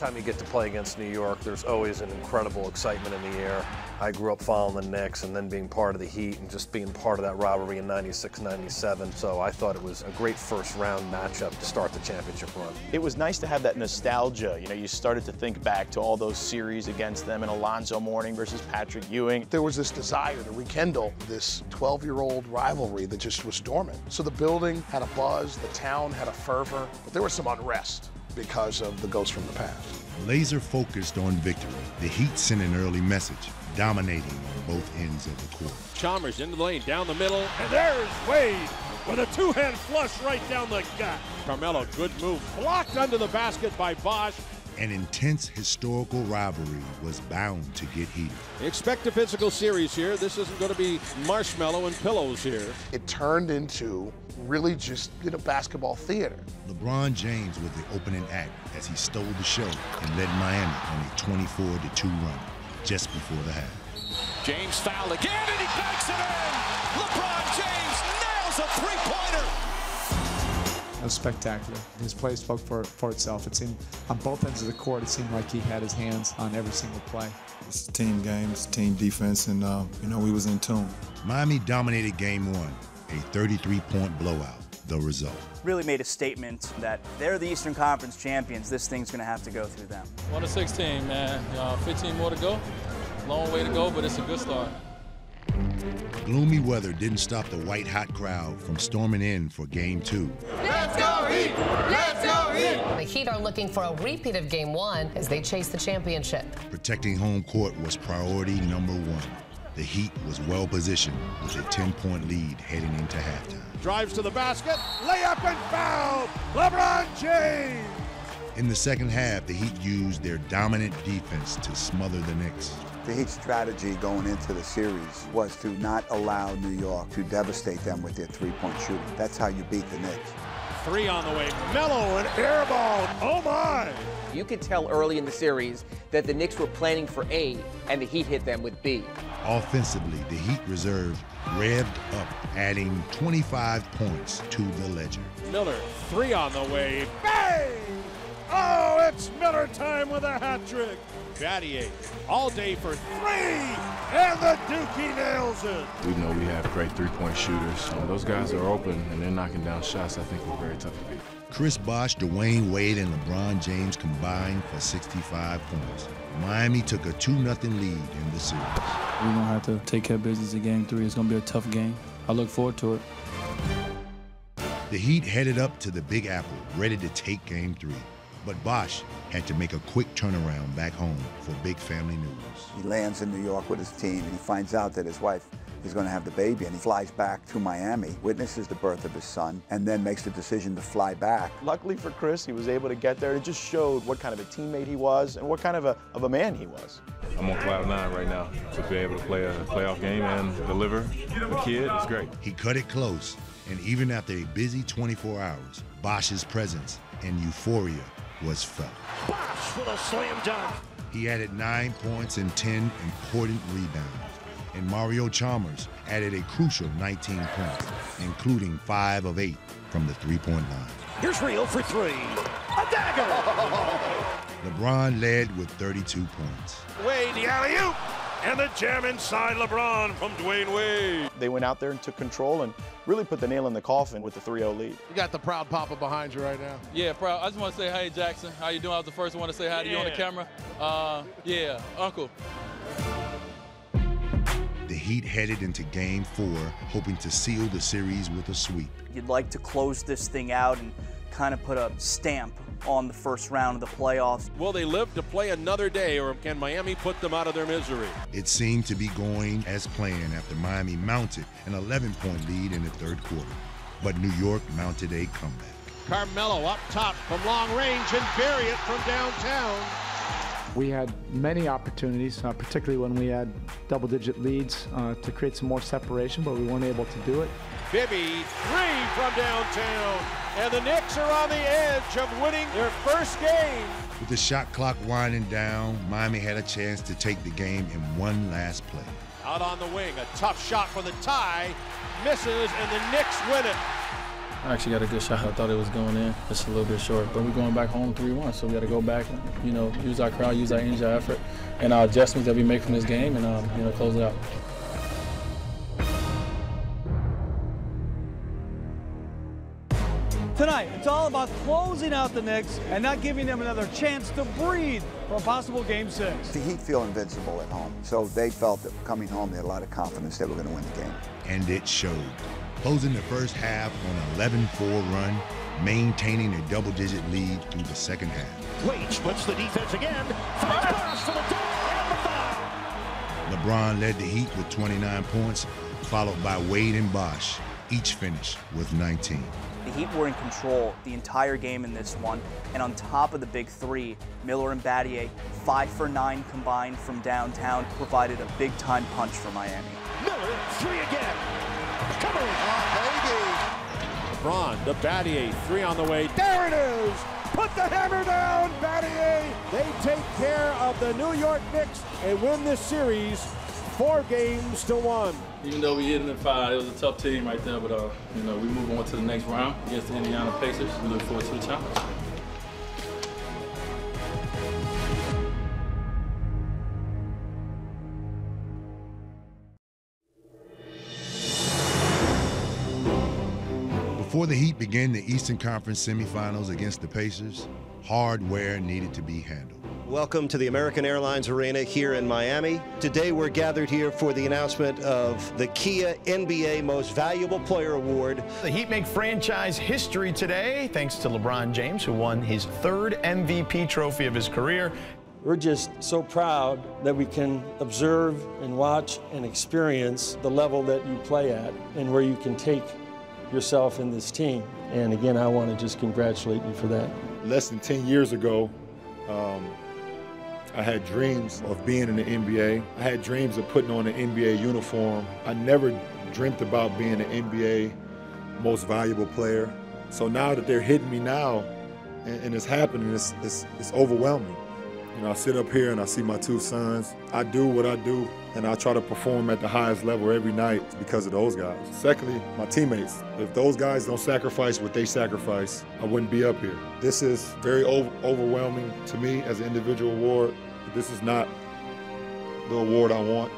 Anytime you get to play against New York, there's always an incredible excitement in the air. I grew up following the Knicks and then being part of the Heat and just being part of that rivalry in 96, 97. So I thought it was a great first round matchup to start the championship run. It was nice to have that nostalgia. You know, you started to think back to all those series against them and Alonzo Mourning versus Patrick Ewing. There was this desire to rekindle this 12-year-old rivalry that just was dormant. So the building had a buzz, the town had a fervor, but there was some unrest because of the ghosts from the past. Laser focused on victory, the Heat sent an early message, dominating on both ends of the court. Chalmers into the lane, down the middle, and there's Wade with a two-hand flush right down the gut. Carmelo, good move, blocked under the basket by Bosh, An intense historical rivalry was bound to get heated. Expect a physical series here. This isn't going to be marshmallow and pillows here. It turned into really just you know basketball theater. LeBron James was the opening act as he stole the show and led Miami on a 24 2 run just before the half. James fouled again and he backs it in. LeBron James nails a three-pointer. It was spectacular. His play spoke for, for itself. It seemed on both ends of the court, it seemed like he had his hands on every single play. It's a team game, it's team defense, and uh, you know we was in tune. Miami dominated game one, a 33-point blowout. The result. Really made a statement that they're the Eastern Conference champions. This thing's going to have to go through them. One to 16, man. Uh, 15 more to go. Long way to go, but it's a good start. Gloomy weather didn't stop the white hot crowd from storming in for game two. Let's go Heat! Let's go Heat! The Heat are looking for a repeat of game one as they chase the championship. Protecting home court was priority number one. The Heat was well positioned with a 10 point lead heading into halftime. Drives to the basket, layup and foul! LeBron James! In the second half, the Heat used their dominant defense to smother the Knicks. The Heat's strategy going into the series was to not allow New York to devastate them with their three-point shooting. That's how you beat the Knicks. Three on the way, Melo and airball. Oh my! You could tell early in the series that the Knicks were planning for A, and the Heat hit them with B. Offensively, the Heat reserve revved up, adding 25 points to the ledger. Miller, three on the way. Bang! Oh, it's Miller time with a hat trick. Battier all day for three, and the Dookie nails it. We know we have great three-point shooters. When those guys are open and they're knocking down shots, I think we're very tough to beat. Chris Bosh, Dwyane Wade, and LeBron James combined for 65 points. Miami took a 2 0 lead in the series. We're going to have to take care of business in game three. It's going to be a tough game. I look forward to it. The Heat headed up to the Big Apple, ready to take game three. But Bosh had to make a quick turnaround back home for big family news. He lands in New York with his team and he finds out that his wife is going to have the baby and he flies back to Miami, witnesses the birth of his son, and then makes the decision to fly back. Luckily for Chris, he was able to get there. It just showed what kind of a teammate he was and what kind of a, of a man he was. I'm on cloud nine right now to be able to play a playoff game and deliver a kid. It's great. He cut it close, and even after a busy 24 hours, Bosh's presence and euphoria was felt. Bosh with a slam dunk. He added nine points and 10 important rebounds. And Mario Chalmers added a crucial 19 points, including five of eight from the three point line. Here's Rio for three. A dagger! LeBron led with 32 points. Wade, the alley oop! And the jam inside LeBron from Dwyane Wade. They went out there and took control and really put the nail in the coffin with the 3-0 lead. You got the proud papa behind you right now. Yeah, proud. I just want to say, hey, Jackson, how you doing? I was the first one to say hi to you on the camera. Uh, yeah, Uncle. The Heat headed into game four, hoping to seal the series with a sweep. You'd like to close this thing out and kind of put a stamp on the first round of the playoffs. Will they live to play another day, or can Miami put them out of their misery? It seemed to be going as planned after Miami mounted an 11 point lead in the third quarter. But New York mounted a comeback. Carmelo up top from long range and bury it from downtown. We had many opportunities, uh, particularly when we had double digit leads, uh, to create some more separation, but we weren't able to do it. Bibby, three from downtown. And the Knicks are on the edge of winning their first game. With the shot clock winding down, Miami had a chance to take the game in one last play. Out on the wing, a tough shot for the tie. Misses, and the Knicks win it. I actually got a good shot. I thought it was going in. It's a little bit short. But we're going back home 3-1, so we got to go back and, you know, use our crowd, use our energy, our effort, and our adjustments that we make from this game and, um, you know, close it out. Tonight, it's all about closing out the Knicks and not giving them another chance to breathe for a possible game six. The Heat feel invincible at home, so they felt that coming home they had a lot of confidence they were going to win the game. And it showed. Closing the first half on an 11-4 run, maintaining a double-digit lead through the second half. Wade splits the defense again. Finds ah! Bosh for the dunk and the foul. LeBron led the Heat with 29 points, followed by Wade and Bosh. Each finished with 19. The Heat were in control the entire game in this one, and on top of the big three, Miller and Battier, five for nine combined from downtown, provided a big time punch for Miami. Miller, three again. Come on, LeBron, the Battier, three on the way. There it is! Put the hammer down, Battier! They take care of the New York Knicks and win this series four games to one. Even though we hit it in five, it was a tough team right there, but uh, you know, we move on to the next round against the Indiana Pacers. We look forward to the challenge. Before the Heat began the Eastern Conference semifinals against the Pacers, hardware needed to be handled. Welcome to the American Airlines Arena here in Miami. Today we're gathered here for the announcement of the Kia NBA Most Valuable Player Award. The Heat make franchise history today thanks to LeBron James, who won his third MVP trophy of his career. We're just so proud that we can observe and watch and experience the level that you play at and where you can take yourself in this team. And again, I want to just congratulate you for that. Less than 10 years ago, um, I had dreams of being in the NBA. I had dreams of putting on an NBA uniform. I never dreamt about being an NBA most valuable player. So now that they're hitting me now and, and it's happening, it's, it's, it's overwhelming. You know, I sit up here and I see my two sons. I do what I do, and I try to perform at the highest level every night because of those guys. Secondly, my teammates. If those guys don't sacrifice what they sacrifice, I wouldn't be up here. This is very over overwhelming to me as an individual award. This is not the award I want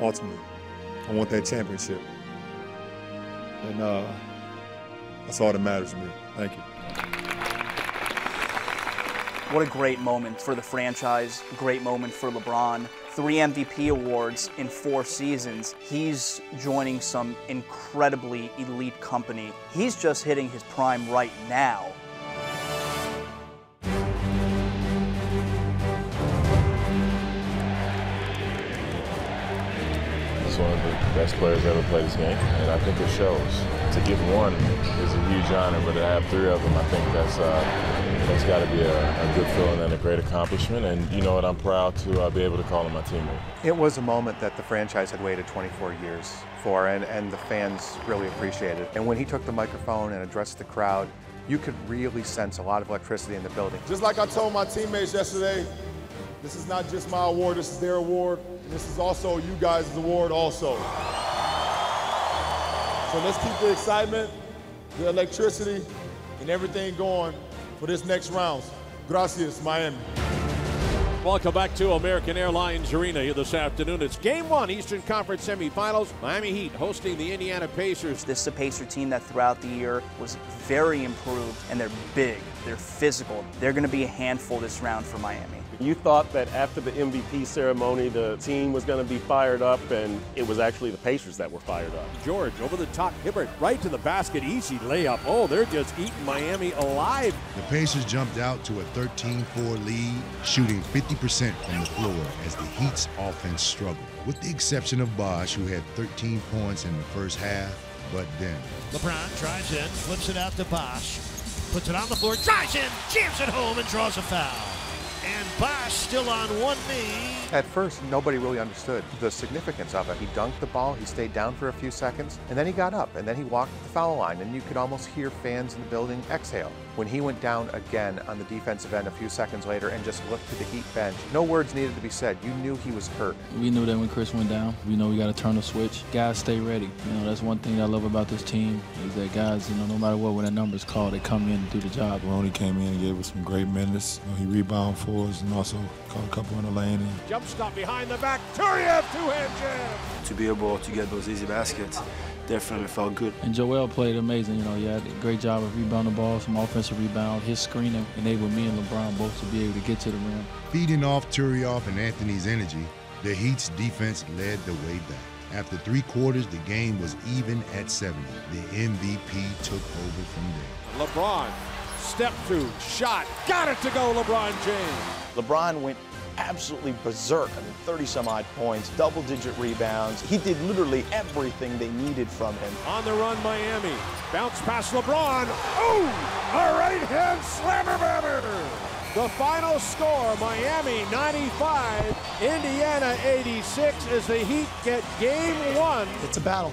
ultimately. I want that championship. And uh, that's all that matters to me. Thank you. What a great moment for the franchise, great moment for LeBron. Three MVP awards in four seasons. He's joining some incredibly elite company. He's just hitting his prime right now. He's one of the best players ever played this game, and I think it shows. To get one is a huge honor, but to have three of them, I think that's uh, that's got to be a, a, good feeling and a great accomplishment. And you know what? I'm proud to uh, be able to call him my teammate. It was a moment that the franchise had waited 24 years for, and, and the fans really appreciated. And when he took the microphone and addressed the crowd, you could really sense a lot of electricity in the building. Just like I told my teammates yesterday, this is not just my award, this is their award. And this is also you guys' award also. So let's keep the excitement, the electricity, and everything going for this next round. Gracias, Miami. Welcome back to American Airlines Arena here this afternoon. It's game one, Eastern Conference semifinals. Miami Heat hosting the Indiana Pacers. This is a Pacer team that throughout the year was very improved, and they're big, they're physical. They're going to be a handful this round for Miami. You thought that after the MVP ceremony, the team was going to be fired up, and it was actually the Pacers that were fired up. George over the top, Hibbert right to the basket, easy layup. Oh, they're just eating Miami alive. The Pacers jumped out to a 13-4 lead, shooting 50% from the floor as the Heat's offense struggled, with the exception of Bosh, who had 13 points in the first half. But then LeBron drives in, flips it out to Bosh, puts it on the floor, drives in, jams it home, and draws a foul. And Bosh still on one knee. At first, nobody really understood the significance of it. He dunked the ball, he stayed down for a few seconds, and then he got up, and then he walked the foul line, and you could almost hear fans in the building exhale. When he went down again on the defensive end a few seconds later and just looked to the Heat bench, no words needed to be said. You knew he was hurt. We knew that when Chris went down, we know we got to turn the switch. Guys stay ready. You know, that's one thing I love about this team is that guys, you know, no matter what, when that number's called, they come in and do the job. Ronny came in and gave us some great minutes. You know, he rebounded for us and also caught a couple in the lane. And Jump stop behind the back. Turiaf two-hand jam. To be able to get those easy baskets definitely felt good. And Joel played amazing. You know, he had a great job of rebounding the ball, some offensive rebound. His screening enabled me and LeBron both to be able to get to the rim. Feeding off Turiaf and Anthony's energy, the Heat's defense led the way back. After three quarters, the game was even at 70. The MVP took over from there. LeBron, step through, shot, got it to go, LeBron James. LeBron went absolutely berserk. I mean, 30 some odd points, double digit rebounds. He did literally everything they needed from him. On the run, Miami. Bounce past LeBron. Oh, a right hand slammer. The final score, Miami 95, Indiana 86 as the Heat get game one. It's a battle.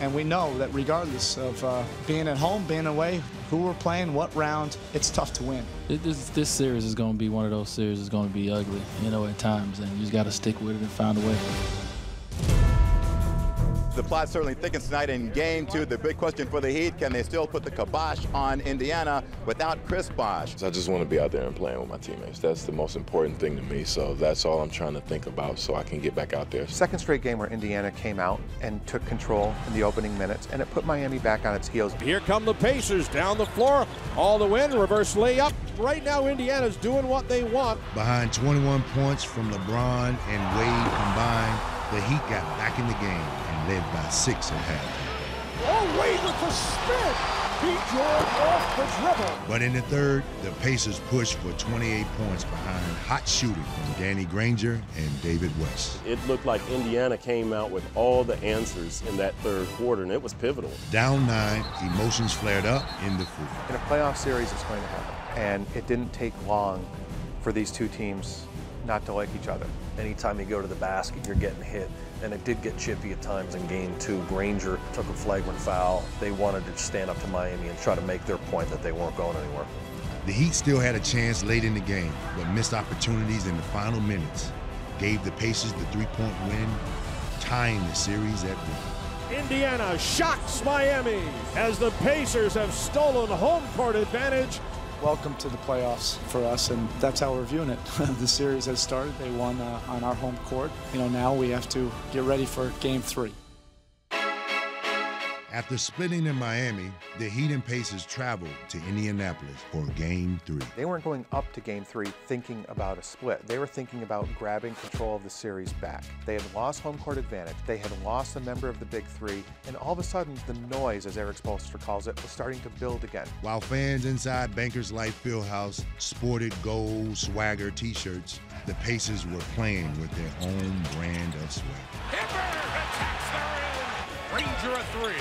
And we know that regardless of uh, being at home, being away, who we're playing, what round, it's tough to win. This, this series is going to be one of those series that's going to be ugly, you know, at times, and you just got to stick with it and find a way. The plot certainly thickens tonight in game two. The big question for the Heat, can they still put the kibosh on Indiana without Chris Bosh? I just want to be out there and playing with my teammates. That's the most important thing to me. So that's all I'm trying to think about so I can get back out there. Second straight game where Indiana came out and took control in the opening minutes, and it put Miami back on its heels. Here come the Pacers down the floor. All the win, reverse layup. Right now, Indiana's doing what they want. Behind 21 points from LeBron and Wade combined, the Heat got back in the game and led by six at halftime. Oh, Wade with the spin. Beat George off the dribble. But in the third, the Pacers pushed for 28 points behind hot shooting from Danny Granger and David West. It looked like Indiana came out with all the answers in that third quarter, and it was pivotal. Down nine, emotions flared up in the fourth. In a playoff series, it's going to happen. And it didn't take long for these two teams not to like each other. Anytime you go to the basket, you're getting hit. And it did get chippy at times in game two. Granger took a flagrant foul. They wanted to stand up to Miami and try to make their point that they weren't going anywhere. The Heat still had a chance late in the game, but missed opportunities in the final minutes. Gave the Pacers the three-point win, tying the series at one. Indiana shocks Miami as the Pacers have stolen home court advantage welcome to the playoffs for us, and that's how we're viewing it. the series has started. They won uh, on our home court. You know, now we have to get ready for game three. After splitting in Miami, the Heat and Pacers traveled to Indianapolis for game three. They weren't going up to game three thinking about a split. They were thinking about grabbing control of the series back. They had lost home court advantage. They had lost a member of the big three. And all of a sudden, the noise, as Erik Spoelstra calls it, was starting to build again. While fans inside Bankers Life Fieldhouse sported gold swagger t-shirts, the Pacers were playing with their own brand of swag. Hibbert attacks their end. Granger a three.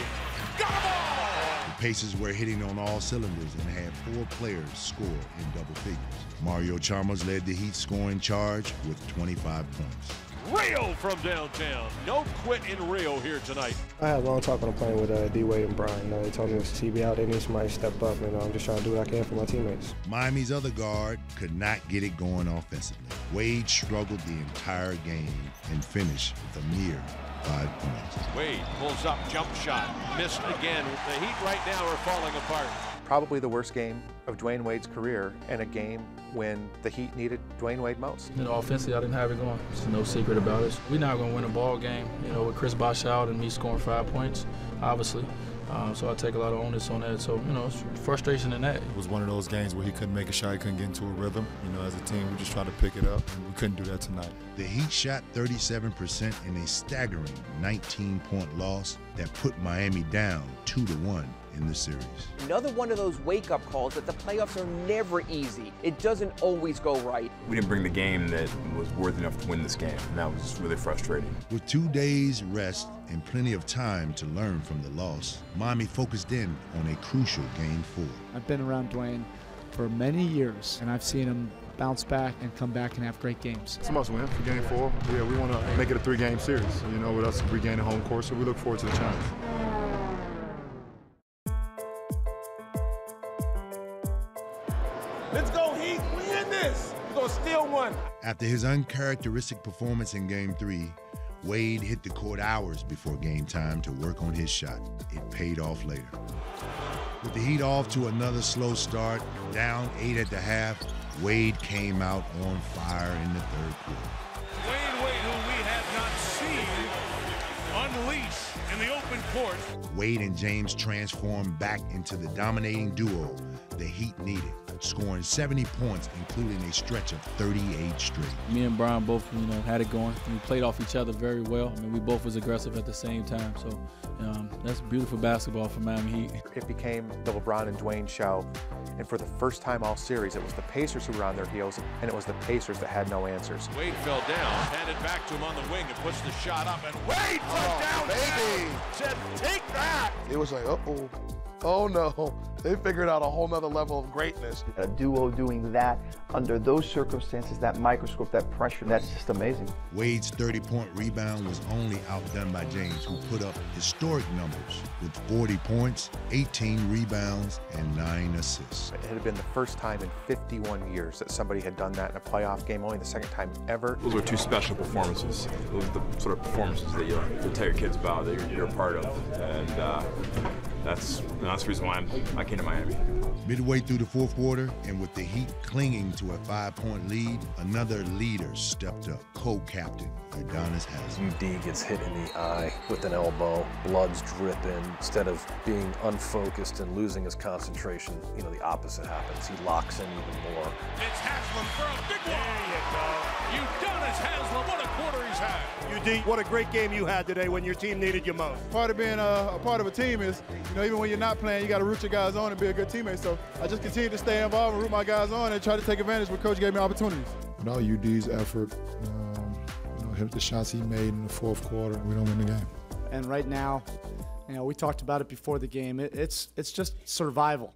Got them all! The Pacers were hitting on all cylinders and had four players score in double figures. Mario Chalmers led the Heat scoring charge with 25 points. Rio from downtown. No quit in Rio here tonight. I had a long talk when I'm playing with uh, D Wade and Bron. You know, they told me to see me out. They need somebody to step up, and uh, I'm just trying to do what I can for my teammates. Miami's other guard could not get it going offensively. Wade struggled the entire game and finished with a mere five points. Wade pulls up, jump shot, missed again. The Heat right now are falling apart. Probably the worst game of Dwyane Wade's career and a game when the Heat needed Dwyane Wade most. You know, offensively, I didn't have it going. There's no secret about it. We're not going to win a ball game, you know, with Chris Bosh out and me scoring five points, obviously. Um, so I take a lot of onus on that. So, you know, it's frustration in that. It was one of those games where he couldn't make a shot, he couldn't get into a rhythm. You know, as a team, we just tried to pick it up, and we couldn't do that tonight. The Heat shot 37% in a staggering 19-point loss that put Miami down 2 to 1 in the series. Another one of those wake-up calls that the playoffs are never easy. It doesn't always go right. We didn't bring the game that was worth enough to win this game, and that was really frustrating. With two days rest and plenty of time to learn from the loss, Miami focused in on a crucial game four. I've been around Dwyane for many years, and I've seen him bounce back and come back and have great games. It's a must win for game four. Yeah, we want to make it a three-game series, you know, with us regaining home court, so we look forward to the challenge. After his uncharacteristic performance in game three, Wade hit the court hours before game time to work on his shot. It paid off later. With the Heat off to another slow start, down eight at the half, Wade came out on fire in the third quarter. Wade Wade, who we have not seen unleash in the open court. Wade and James transformed back into the dominating duo the Heat needed, scoring 70 points, including a stretch of 38 straight. Me and Bron both, you know, had it going. We played off each other very well. I mean, we both was aggressive at the same time. So um, that's beautiful basketball for Miami Heat. It became the LeBron and Dwyane show, And for the first time all series, it was the Pacers who were on their heels, and it was the Pacers that had no answers. Wade fell down, handed back to him on the wing, and puts the shot up, and Wade put Oh, down baby. Said, take that! It was like, uh-oh, oh no. They figured out a whole nother level of greatness. A duo doing that under those circumstances, that microscope, that pressure, that's just amazing. Wade's 30 point rebound was only outdone by James, who put up historic numbers with 40 points, 18 rebounds, and 9 assists. It had been the first time in 51 years that somebody had done that in a playoff game, only the second time ever. Those were two special performances. Those are the sort of performances that you, you tell your kids about, that you're, you're a part of. And uh, that's, that's the reason why I'm, I came to Miami. Midway through the fourth quarter, and with the Heat clinging to a five point lead, another leader stepped up, co captain Udonis Haslem. UD gets hit in the eye with an elbow, blood's dripping. Instead of being unfocused and losing his concentration, you know, the opposite happens. He locks in even more. It's Haslem for a big one. There you go. Udonis Haslem, what a quarter he's had. UD, what a great game you had today when your team needed you most. Part of being a, a part of a team is, you know, even when you're not playing, you got to root your guys on and be a good teammate. So I just continue to stay involved and root my guys on and try to take advantage when coach gave me opportunities. Without UD's effort, um, you know, hit the shots he made in the fourth quarter, we don't win the game. And right now, you know, we talked about it before the game. It, it's it's just survival.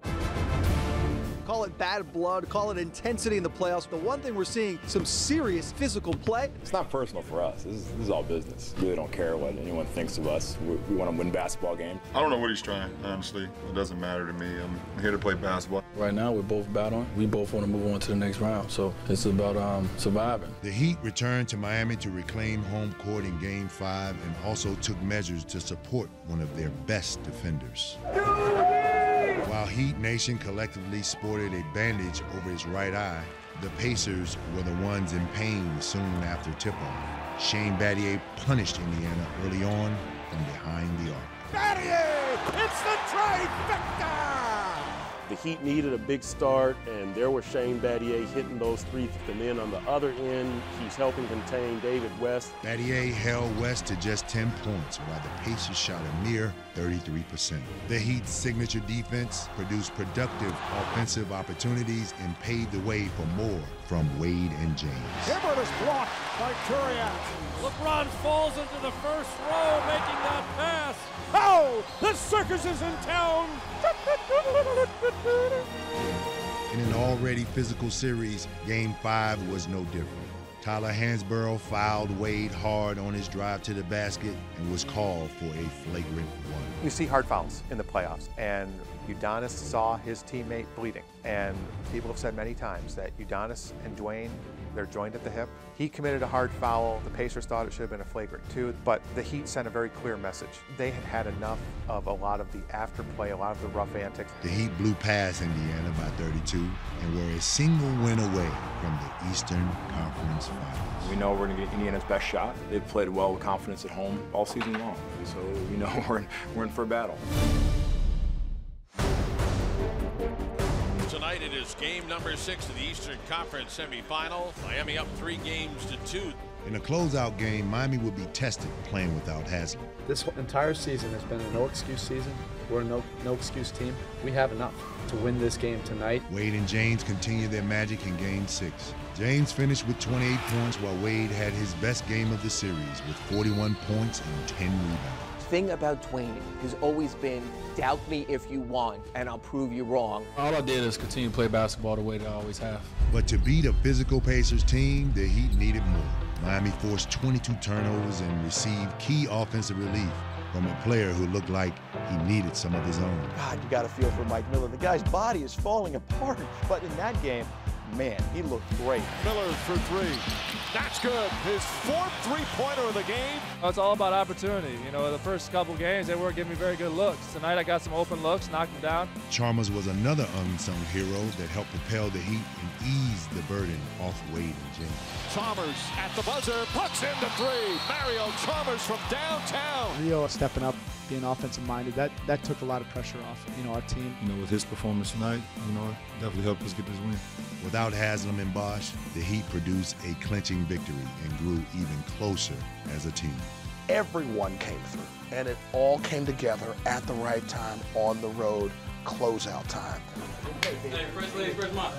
Call it bad blood, call it intensity in the playoffs. The one thing we're seeing some serious physical play. It's not personal for us. This is, this is all business. We really don't care what anyone thinks of us. We, we want to win basketball game. I don't know what he's trying, honestly. It doesn't matter to me. I'm here to play basketball. Right now, we're both battling. We both want to move on to the next round. So it's about um, surviving. The Heat returned to Miami to reclaim home court in Game 5 and also took measures to support one of their best defenders. While Heat Nation collectively sported a bandage over his right eye, the Pacers were the ones in pain soon after tip-off. Shane Battier punished Indiana early on from behind the arc. Battier! It's the trifecta! The Heat needed a big start, and there was Shane Battier hitting those three. And then on the other end, he's helping contain David West. Battier held West to just 10 points, while the Pacers shot a mere 33%. The Heat's signature defense produced productive offensive opportunities and paved the way for more from Wade and James. Hibbert is blocked by Turiaf. LeBron falls into the first row, making that pass. Oh, the circus is in town. In an already physical series, Game 5 was no different. Tyler Hansbrough fouled Wade hard on his drive to the basket and was called for a flagrant one. You see hard fouls in the playoffs, and Udonis saw his teammate bleeding. And people have said many times that Udonis and Dwyane, they're joined at the hip. He committed a hard foul. The Pacers thought it should have been a flagrant two, but the Heat sent a very clear message. They had had enough of a lot of the afterplay, a lot of the rough antics. The Heat blew past Indiana by 32 and were a single win away from the Eastern Conference Finals. We know we're going to get Indiana's best shot. They've played well with confidence at home all season long. So we know we're in, we're in for a battle. Tonight it is game number six of the Eastern Conference semifinal. Miami up three games to two. In a closeout game, Miami will be tested playing without Haslem. This entire season has been a no excuse season. We're a no no excuse team. We have enough to win this game tonight. Wade and James continue their magic in game six. James finished with 28 points while Wade had his best game of the series with 41 points and 10 rebounds. Thing about Dwyane has always been doubt me if you want, and I'll prove you wrong. All I did is continue to play basketball the way that I always have. But to beat a physical Pacers team, the Heat needed more. Miami forced 22 turnovers and received key offensive relief from a player who looked like he needed some of his own. God, you got to feel for Mike Miller. The guy's body is falling apart. But in that game, man, he looked great. Miller for three. That's good. His fourth three-pointer of the game. It's all about opportunity. You know, the first couple games, they weren't giving me very good looks. Tonight, I got some open looks, knocked them down. Chalmers was another unsung hero that helped propel the Heat and ease the burden off Wade and James. Chalmers at the buzzer, puts in the three. Mario Chalmers from downtown. Rio stepping up, being offensive minded, that that took a lot of pressure off, you know, our team. You know, with his performance tonight, you know, definitely helped us get this win. Without Haslem and Bosh, the Heat produced a clinching victory and grew even closer as a team. Everyone came through, and it all came together at the right time on the road. closeout time. Hey, first lady, first month.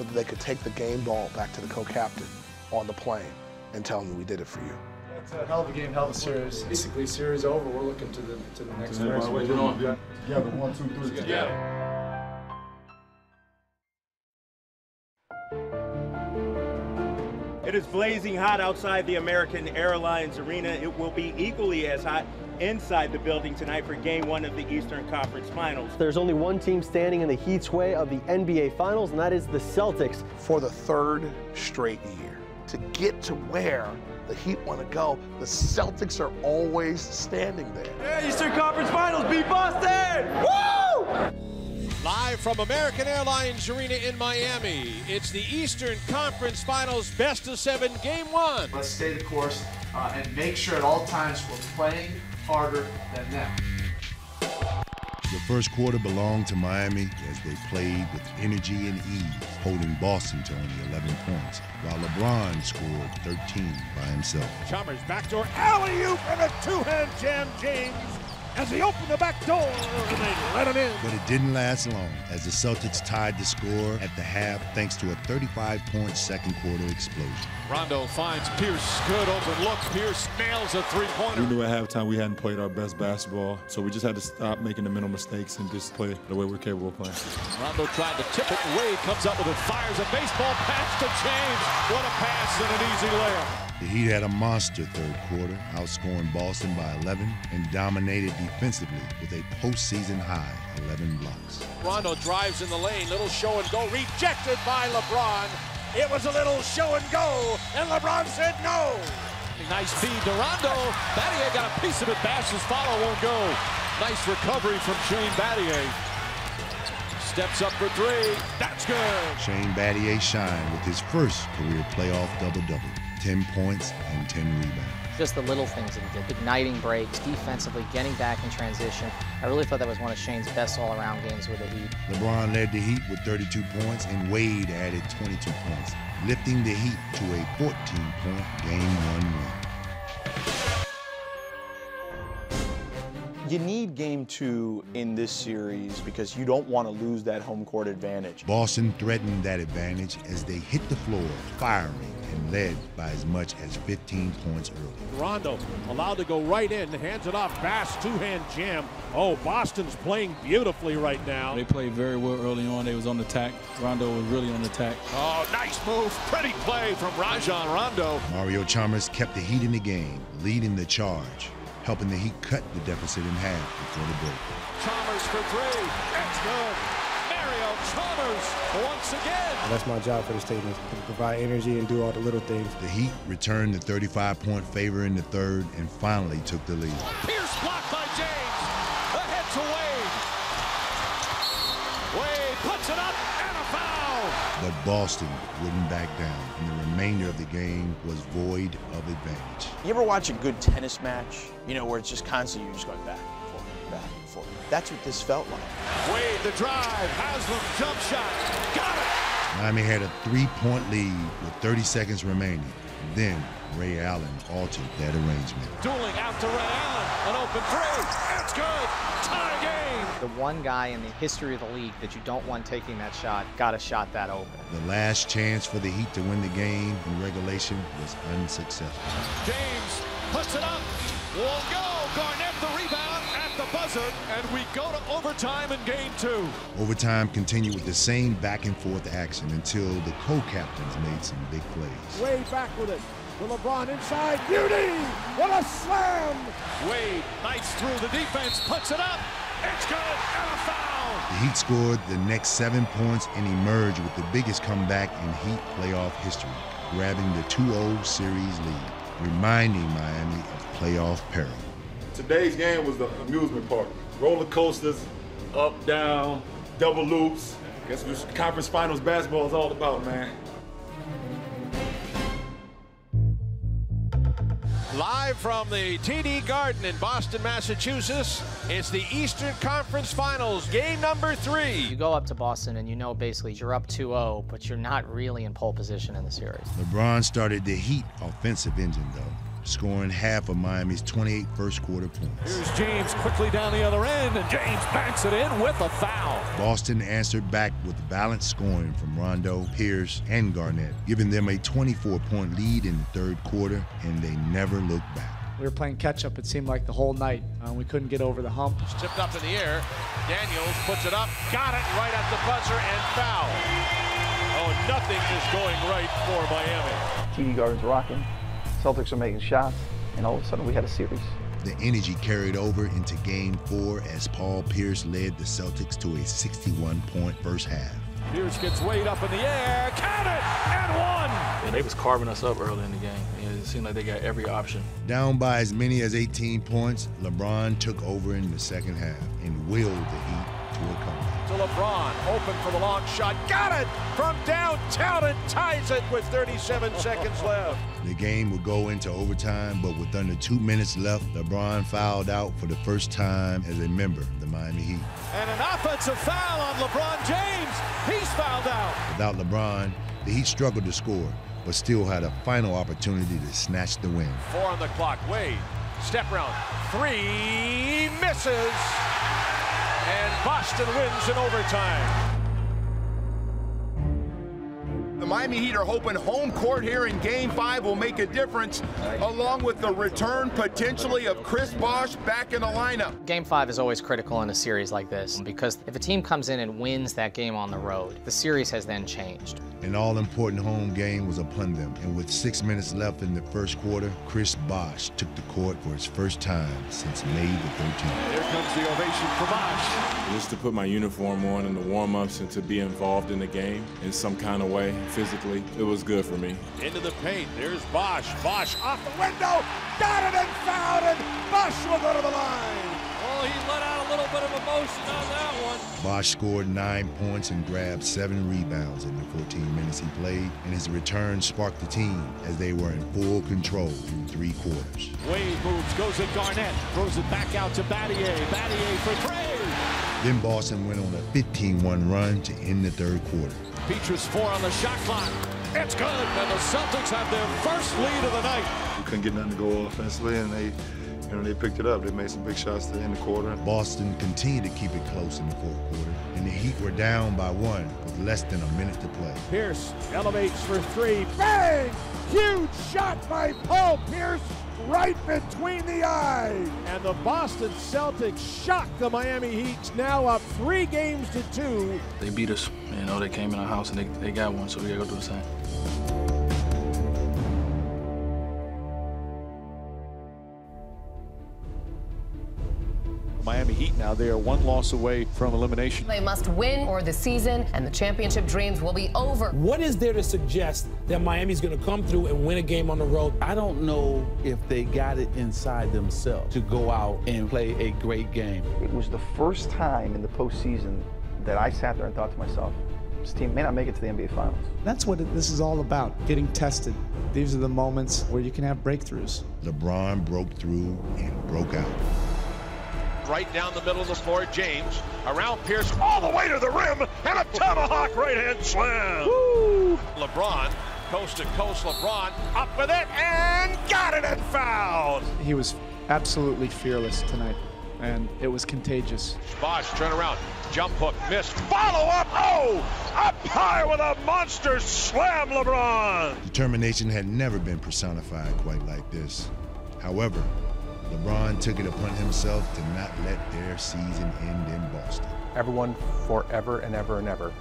So that they could take the game ball back to the co-captain on the plane and tell him we did it for you. It's a hell of a game, hell of a series. Basically, series over. We're looking to the to the next Together, race. one, two, three, together. It is blazing hot outside the American Airlines Arena. It will be equally as hot inside the building tonight for game one of the Eastern Conference Finals. There's only one team standing in the heat's way of the NBA Finals, and that is the Celtics. For the third straight year, to get to where the Heat want to go, the Celtics are always standing there. Yeah, Eastern Conference Finals beat Boston! Woo! Live from American Airlines Arena in Miami, it's the Eastern Conference Finals Best of Seven Game One. Let's stay the course uh, and make sure at all times we're playing harder than them. The first quarter belonged to Miami as they played with energy and ease, holding Boston to only 11 points, while LeBron scored 13 by himself. Chalmers backdoor alley oop and a two-hand jam James as he opened the back door and they let him in. But it didn't last long as the Celtics tied the score at the half thanks to a 35-point second quarter explosion. Rondo finds Pierce. Good open look. Pierce nails a three-pointer. We knew at halftime we hadn't played our best basketball, so we just had to stop making the mental mistakes and just play the way we're capable of playing. Rondo tried to tip it. Wade comes up with it, fires a baseball pass to James. What a pass and an easy layup. The Heat had a monster third quarter, outscoring Boston by 11 and dominated defensively with a postseason high 11 blocks. Rondo drives in the lane. Little show and go. Rejected by LeBron. It was a little show and go, and LeBron said no. Nice feed to Rondo. Battier got a piece of it. Bass's follow won't go. Nice recovery from Shane Battier. Steps up for three. That's good. Shane Battier shined with his first career playoff double-double, 10 points and 10 rebounds. Just the little things that he did, igniting breaks, defensively, getting back in transition. I really thought that was one of Shane's best all-around games with the Heat. LeBron led the Heat with 32 points, and Wade added 22 points, lifting the Heat to a 14-point Game 1 win. You need game two in this series because you don't want to lose that home court advantage. Boston threatened that advantage as they hit the floor, firing and led by as much as 15 points early. Rondo allowed to go right in, hands it off, Bass two-hand jam. Oh, Boston's playing beautifully right now. They played very well early on. They was on the attack. Rondo was really on the attack. Oh, nice move. Pretty play from Rajon Rondo. Mario Chalmers kept the Heat in the game, leading the charge, helping the Heat cut the deficit in half before the break. Chalmers for three. That's good. Mario Chalmers once again. That's my job for this team is to provide energy and do all the little things. The Heat returned the 35-point favor in the third and finally took the lead. Pierce blocked by Boston wouldn't back down, and the remainder of the game was void of advantage. You ever watch a good tennis match? You know, where it's just constantly you're just going back and forth, back and forth. That's what this felt like. Wade the drive. Haslem jump shot. Got it. Miami had a three-point lead with 30 seconds remaining. Then Ray Allen altered that arrangement. Dueling out to Ray Allen. An open three. That's good. Tie game. The one guy in the history of the league that you don't want taking that shot got a shot that open. The last chance for the Heat to win the game in regulation was unsuccessful. James puts it up. Won't go. Garnett the rebound at the buzzer, and we go to overtime in game two. Overtime continued with the same back and forth action until the co-captains made some big plays. Wade back with it. To LeBron inside. Beauty! What a slam! Wade knights through the defense, puts it up. It's good, and a foul. The Heat scored the next seven points and emerged with the biggest comeback in Heat playoff history, grabbing the 2-0 series lead, reminding Miami of playoff peril. Today's game was the amusement park. Roller coasters, up, down, double loops. Guess what conference finals basketball is all about, man. Live from the TD Garden in Boston, Massachusetts, it's the Eastern Conference Finals, game number three. You go up to Boston and you know basically you're up 2-0, but you're not really in pole position in the series. LeBron started the Heat offensive engine, though. Scoring half of Miami's 28 first quarter points. Here's James quickly down the other end, and James banks it in with a foul. Boston answered back with balanced scoring from Rondo, Pierce, and Garnett, giving them a 24 point lead in the third quarter, and they never looked back. We were playing catch up, it seemed like the whole night. Uh, we couldn't get over the hump. It's Tipped up in the air. Daniels puts it up, got it right at the buzzer, and foul. Oh, nothing is going right for Miami. TD Garden's rocking. Celtics are making shots, and all of a sudden we had a series. The energy carried over into game four as Paul Pierce led the Celtics to a 61 point first half. Pierce gets weighed up in the air, count it, and one. And they was carving us up early in the game. It seemed like they got every option. Down by as many as 18 points, LeBron took over in the second half and willed the Heat to a comeback. To LeBron, open for the long shot, got it from downtown and ties it with 37 seconds left. The game would go into overtime, but with under two minutes left, LeBron fouled out for the first time as a member of the Miami Heat. And an offensive foul on LeBron James. He's fouled out. Without LeBron, the Heat struggled to score, but still had a final opportunity to snatch the win. Four on the clock. Wade, step round, three misses, and Boston wins in overtime. The Miami Heat are hoping home court here in Game 5 will make a difference, along with the return potentially of Chris Bosh back in the lineup. Game five is always critical in a series like this because if a team comes in and wins that game on the road, the series has then changed. An all important home game was upon them, and with six minutes left in the first quarter, Chris Bosh took the court for his first time since May the 13th. Here comes the ovation for Bosh. Just to put my uniform on in the warm-ups and to be involved in the game in some kind of way, physically, it was good for me. Into the paint. There's Bosh. Bosh off the window. Got it and fouled, and Bosh will go to the line. Well, he let out a little bit of emotion on that one. Bosh scored nine points and grabbed seven rebounds in the 14 minutes he played, and his return sparked the team as they were in full control through three quarters. Wade moves, goes at Garnett, throws it back out to Battier. Battier for three. Then Boston went on a 15-1 run to end the third quarter. Pietrus four on the shot clock. It's good, and the Celtics have their first lead of the night. We couldn't get nothing to go offensively, and they, you know, they picked it up. They made some big shots to end the quarter. Boston continued to keep it close in the fourth quarter, and the Heat were down by one with less than a minute to play. Pierce elevates for three. Bang! Huge shot by Paul Pierce right between the eyes. And the Boston Celtics shocked the Miami Heat, now up three games to two. They beat us. You know, they came in our house and they, they got one, so we gotta go do the same. Miami Heat now, they are one loss away from elimination. They must win or the season and the championship dreams will be over. What is there to suggest that Miami's going to come through and win a game on the road? I don't know if they got it inside themselves to go out and play a great game. It was the first time in the postseason that I sat there and thought to myself, this team may not make it to the NBA Finals. That's what it, this is all about, getting tested. These are the moments where you can have breakthroughs. LeBron broke through and broke out. Right down the middle of the floor, James around Pierce all the way to the rim and a tomahawk right hand slam. Woo! LeBron, coast to coast, LeBron up with it and got it and fouled. He was absolutely fearless tonight, and it was contagious. Bosh turn around, jump hook, missed, follow up, oh, up high with a monster slam, LeBron. Determination had never been personified quite like this. However, LeBron took it upon himself to not let their season end in Boston. Everyone forever and ever and ever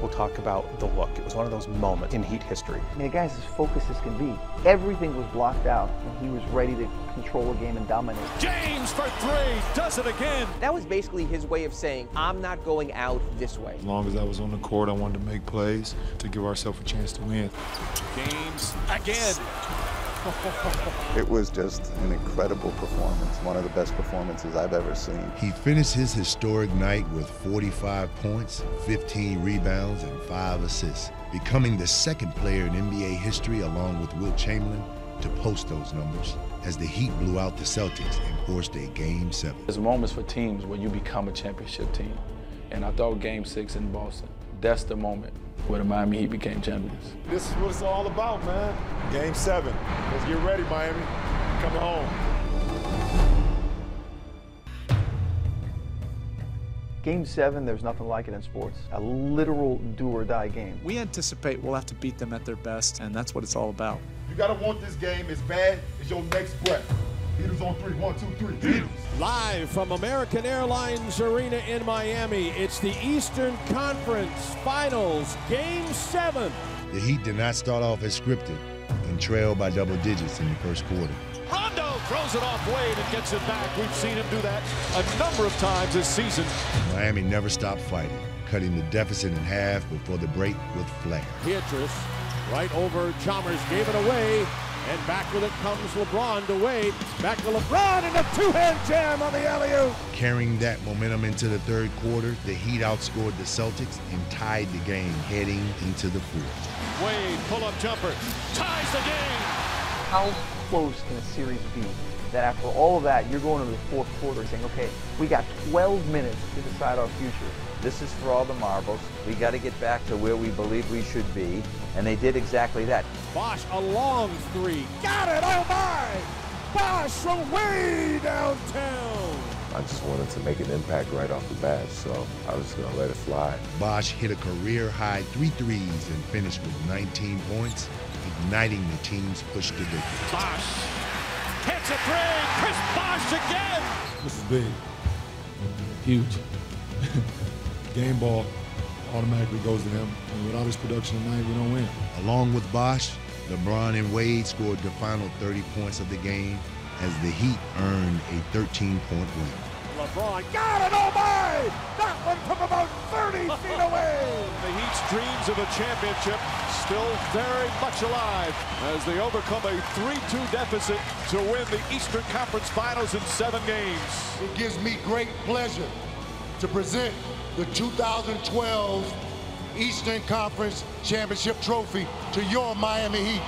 will talk about the look. It was one of those moments in Heat history. I mean, the guy's as focused as can be. Everything was blocked out, and he was ready to control the game and dominate. James for three, does it again. That was basically his way of saying, I'm not going out this way. As long as I was on the court, I wanted to make plays to give ourselves a chance to win. James again. It was just an incredible performance, one of the best performances I've ever seen. He finished his historic night with 45 points, 15 rebounds, and 5 assists, becoming the second player in NBA history, along with Wilt Chamberlain, to post those numbers as the Heat blew out the Celtics and forced a Game 7. There's moments for teams where you become a championship team. And I thought Game 6 in Boston, that's the moment where the Miami Heat became champions. This is what it's all about, man. Game seven. Let's get ready, Miami. Coming home. Game seven, there's nothing like it in sports. A literal do or die game. We anticipate we'll have to beat them at their best, and that's what it's all about. You gotta want this game as bad as your next breath. Heaters on three. One, two, three. Heaters. Live from American Airlines Arena in Miami, it's the Eastern Conference Finals, Game 7. The Heat did not start off as scripted and trailed by double digits in the first quarter. Rondo throws it off Wade and gets it back. We've seen him do that a number of times this season. Miami never stopped fighting, cutting the deficit in half before the break with flair. Pietrus right over Chalmers, gave it away. And back with it comes LeBron to Wade. Back to LeBron and a two-hand jam on the alley-oop. Carrying that momentum into the third quarter, the Heat outscored the Celtics and tied the game heading into the fourth. Wade, pull-up jumper, ties the game. How close can a series be that after all of that, you're going into the fourth quarter saying, okay, we got 12 minutes to decide our future. This is for all the marbles. We got to get back to where we believe we should be, and they did exactly that. Bosh, a long three. Got it! Oh my! Bosh from way downtown. I just wanted to make an impact right off the bat, so I was just going to let it fly. Bosh hit a career high three threes and finished with 19 points, igniting the team's push to victory. Bosh hits a three. Chris Bosh again. This is big. Huge. Game ball automatically goes to him. And without his production tonight, we don't win. Along with Bosh, LeBron and Wade scored the final 30 points of the game as the Heat earned a 13-point win. LeBron got it, oh my! That one from about 30 feet away! The Heat's dreams of a championship still very much alive as they overcome a 3-2 deficit to win the Eastern Conference Finals in seven games. It gives me great pleasure to present the 2012 Eastern Conference Championship Trophy to your Miami Heat.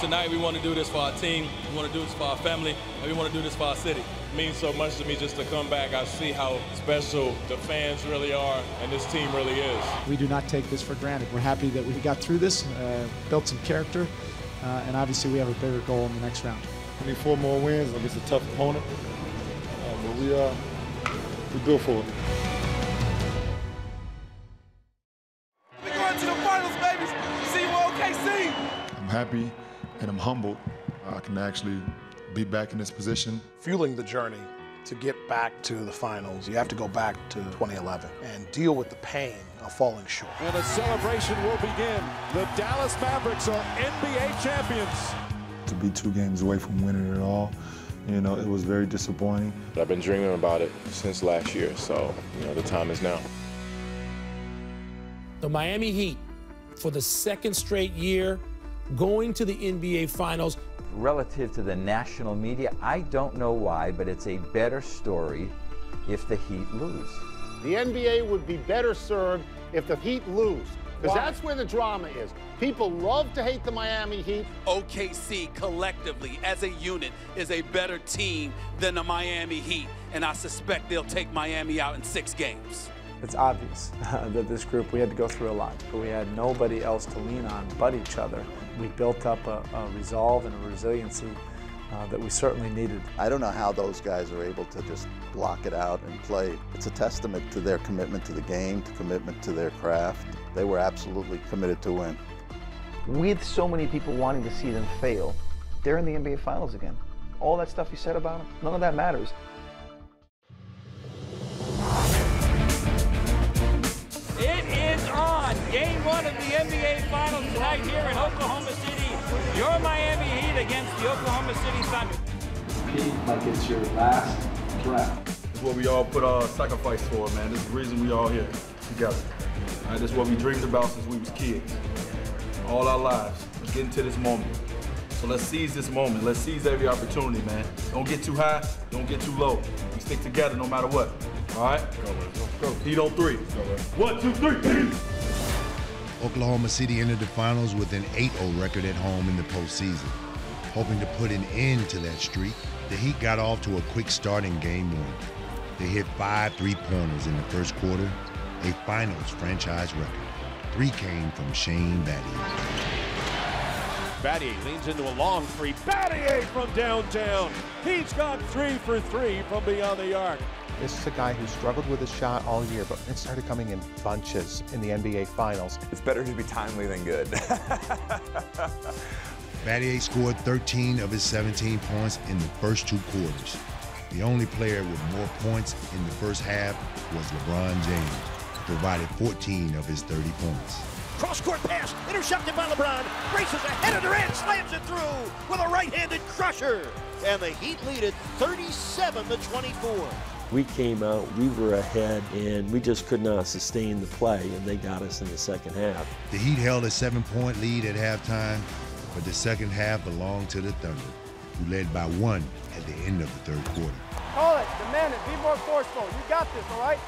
Tonight we want to do this for our team, we want to do this for our family, and we want to do this for our city. It means so much to me just to come back. I see how special the fans really are and this team really is. We do not take this for granted. We're happy that we got through this, uh, built some character, uh, and obviously we have a bigger goal in the next round. We need four more wins against a tough opponent, uh, but we uh, we built for it. We going to the finals, baby. See you on KC. I'm happy and I'm humbled. I can actually be back in this position. Fueling the journey to get back to the finals, you have to go back to 2011 and deal with the pain of falling short. And the celebration will begin. The Dallas Mavericks are NBA champions. To be two games away from winning it all, you know, it was very disappointing. I've been dreaming about it since last year, so, you know, the time is now. The Miami Heat, for the second straight year, going to the NBA Finals. Relative to the national media, I don't know why, but it's a better story if the Heat lose. The NBA would be better served if the Heat lose. Because that's where the drama is. People love to hate the Miami Heat. OKC collectively, as a unit, is a better team than the Miami Heat, and I suspect they'll take Miami out in six games. It's obvious that this group, we had to go through a lot, but we had nobody else to lean on but each other. We built up a, a resolve and a resiliency uh, that we certainly needed. I don't know how those guys are able to just block it out and play. It's a testament to their commitment to the game, to commitment to their craft. They were absolutely committed to win. With so many people wanting to see them fail, they're in the NBA Finals again. All that stuff you said about them, none of that matters. Game one of the NBA Finals tonight here in Oklahoma City. Your Miami Heat against the Oklahoma City Thunder. Compete like it's your last breath. This is what we all put our sacrifice for, man. This is the reason we all here together. All right, this is what we dreamed about since we was kids. All our lives, getting to this moment. So let's seize this moment. Let's seize every opportunity, man. Don't get too high, don't get too low. We stick together no matter what. All right? Go, go, go. Heat on three. One, two, three. Oklahoma City entered the finals with an 8-0 record at home in the postseason. Hoping to put an end to that streak, the Heat got off to a quick start in game one. They hit five three-pointers in the first quarter, a finals franchise record. Three came from Shane Battier. Battier leans into a long three. Battier from downtown. He's got three for three from beyond the arc. This is a guy who struggled with his shot all year, but it started coming in bunches in the NBA Finals. It's better to be timely than good. Battier scored 13 of his 17 points in the first two quarters. The only player with more points in the first half was LeBron James, who provided 14 of his 30 points. Cross-court pass, intercepted by LeBron, races ahead of Durant, slams it through with a right-handed crusher. And the Heat lead it 37 to 24. We came out, we were ahead, and we just could not sustain the play, and they got us in the second half. The Heat held a seven-point lead at halftime, but the second half belonged to the Thunder, who led by one at the end of the third quarter. Call it, demand it, be more forceful. You got this, all right?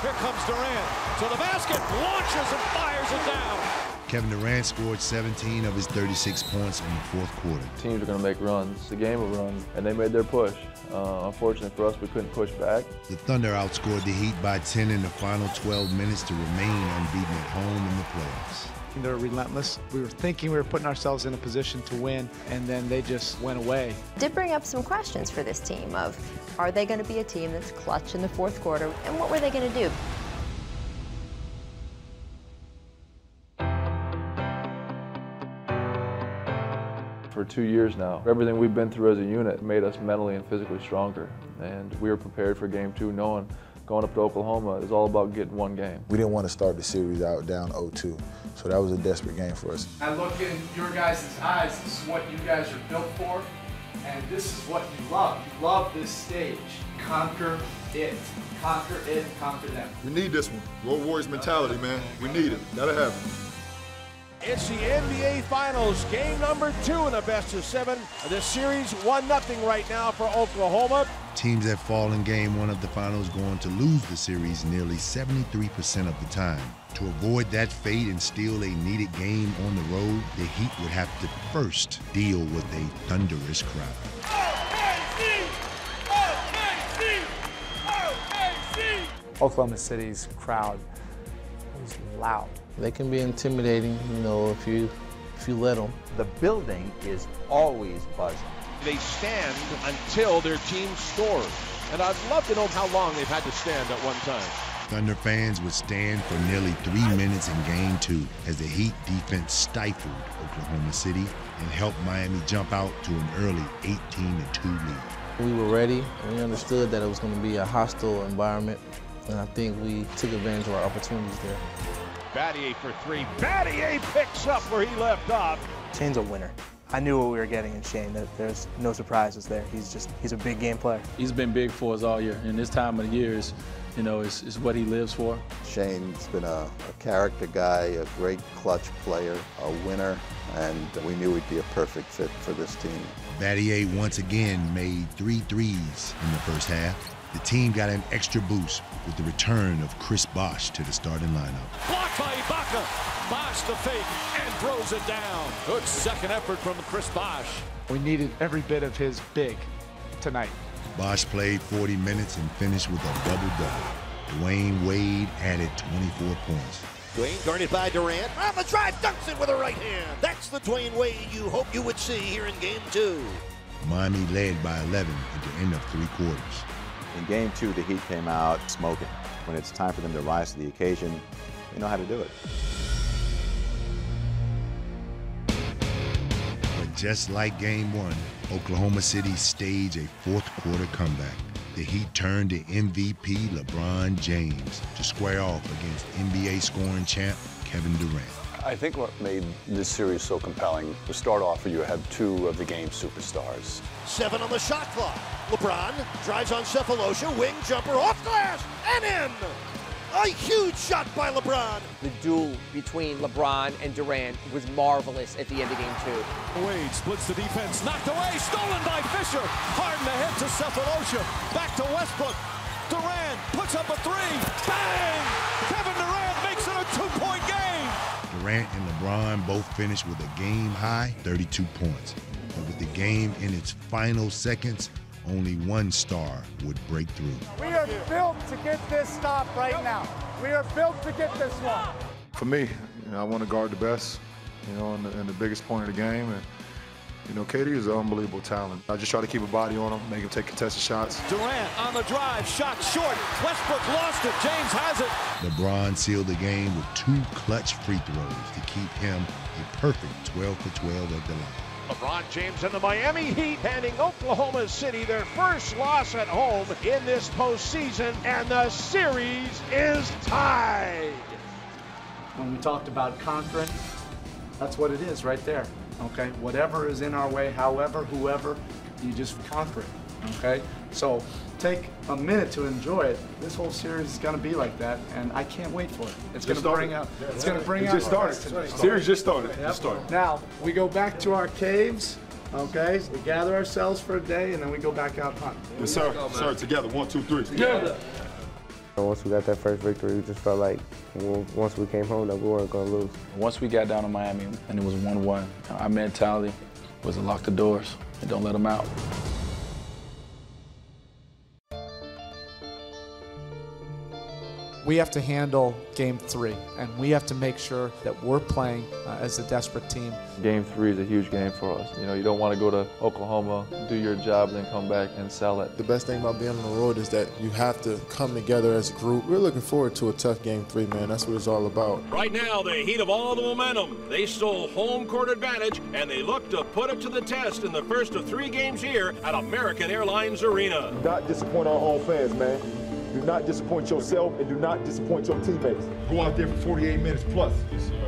Here comes Durant to the basket, launches and fires it down. Kevin Durant scored 17 of his 36 points in the fourth quarter. Teams are going to make runs. The game will run, and they made their push. Uh, unfortunately for us, we couldn't push back. The Thunder outscored the Heat by 10 in the final 12 minutes to remain unbeaten at home in the playoffs. They're relentless. We were thinking we were putting ourselves in a position to win, and then they just went away. Did bring up some questions for this team of, are they going to be a team that's clutch in the fourth quarter, and what were they going to do? For two years now, everything we've been through as a unit made us mentally and physically stronger. And we were prepared for game two knowing going up to Oklahoma is all about getting one game. We didn't want to start the series out down 0-2, so that was a desperate game for us. I look in your guys' eyes, this is what you guys are built for, and this is what you love. You love this stage. Conquer it. Conquer it, conquer them. We need this one. Road Warriors mentality, man. We need it. Gotta have it. It's the NBA Finals, game number two in the best of seven. The series 1 0 right now for Oklahoma. Teams that fall in game one of the finals go on to lose the series nearly 73% of the time. To avoid that fate and steal a needed game on the road, the Heat would have to first deal with a thunderous crowd. Oklahoma City's crowd was loud. They can be intimidating, you know, if you if you let them. The building is always buzzing. They stand until their team scores. And I'd love to know how long they've had to stand at one time. Thunder fans would stand for nearly three minutes in game two as the Heat defense stifled Oklahoma City and helped Miami jump out to an early 18 2 lead. We were ready we understood that it was going to be a hostile environment, and I think we took advantage of our opportunities there. Battier for three. Battier picks up where he left off. Shane's a winner. I knew what we were getting in Shane. That there's no surprises there. He's just he's a big game player. He's been big for us all year, and this time of the year is, you know, is, is what he lives for. Shane's been a, a character guy, a great clutch player, a winner, and we knew he'd be a perfect fit for this team. Battier once again made three threes in the first half. The team got an extra boost with the return of Chris Bosh to the starting lineup. Blocked by Ibaka. Bosh the fake and throws it down. Good second effort from Chris Bosh. We needed every bit of his big tonight. Bosh played 40 minutes and finished with a double-double. Dwyane Wade added 24 points. Dwyane guarded by Durant. On the drive, dunks it with a right hand. That's the Dwyane Wade you hope you would see here in game two. Miami led by 11 at the end of three quarters. In game two, the Heat came out smoking. When it's time for them to rise to the occasion, they know how to do it. But just like game one, Oklahoma City staged a fourth quarter comeback. The Heat turned to MVP LeBron James to square off against NBA scoring champ Kevin Durant. I think what made this series so compelling, to start off, where you had two of the game's superstars. Seven on the shot clock. LeBron drives on Sefolosha, wing jumper off glass and in. A huge shot by LeBron. The duel between LeBron and Durant was marvelous at the end of game two. Wade splits the defense, knocked away, stolen by Fisher. Harden ahead to Sefolosha, back to Westbrook. Durant puts up a three. Bang! Durant and LeBron both finished with a game high 32 points. But with the game in its final seconds, only one star would break through. We are built to get this stop right now. We are built to get this one. For me, you know, I want to guard the best. you know, and the, and the biggest point of the game. And you know, KD is an unbelievable talent. I just try to keep a body on him, make him take contested shots. Durant on the drive, shot short. Westbrook lost it. James has it. LeBron sealed the game with two clutch free throws to keep him a perfect 12 for 12 at the line. LeBron James and the Miami Heat handing Oklahoma City their first loss at home in this postseason, and the series is tied. When we talked about conquering, that's what it is right there. Okay, whatever is in our way, however, whoever, you just conquer it. Okay, so take a minute to enjoy it. This whole series is going to be like that, and I can't wait for it. It's going Just to bring started. out. It's going to bring It out. just started. the best in us. Series just started. Yep. Just started. Now we go back to our caves. Okay, we gather ourselves for a day, and then we go back out hunting. Yes, sir. Sir, together. One, two, three. Together. And Once we got that first victory, we just felt like once we came home that we weren't going to lose. Once we got down to Miami and it was 1-1, our mentality was to lock the doors and don't let them out. We have to handle game three, and we have to make sure that we're playing uh, as a desperate team. Game three is a huge game for us. You know, you don't want to go to Oklahoma, do your job, then come back and sell it. The best thing about being on the road is that you have to come together as a group. We're looking forward to a tough game three, man. That's what it's all about. Right now, the heat of all the momentum. They stole home court advantage, and they look to put it to the test in the first of three games here at American Airlines Arena. Not disappoint our home fans, man. Do not disappoint yourself and do not disappoint your teammates. Go out there for 48 minutes plus.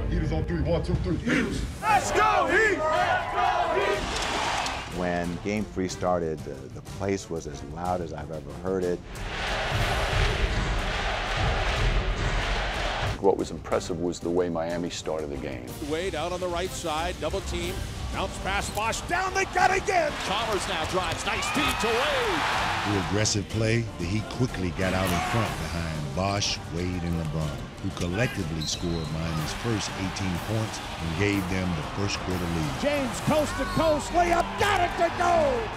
Heaters on three. One, two, three. Heaters. Let's go, Heat! When game three started, the, the place was as loud as I've ever heard it. What was impressive was the way Miami started the game. Wade out on the right side, double team, bounce pass, Bosh down, they got again. Chalmers now drives. Nice feed to Wade. Through aggressive play, the Heat quickly got out in front behind Bosh, Wade, and LeBron, who collectively scored Miami's first 18 points and gave them the first quarter lead. James coast to coast, layup, got it to go.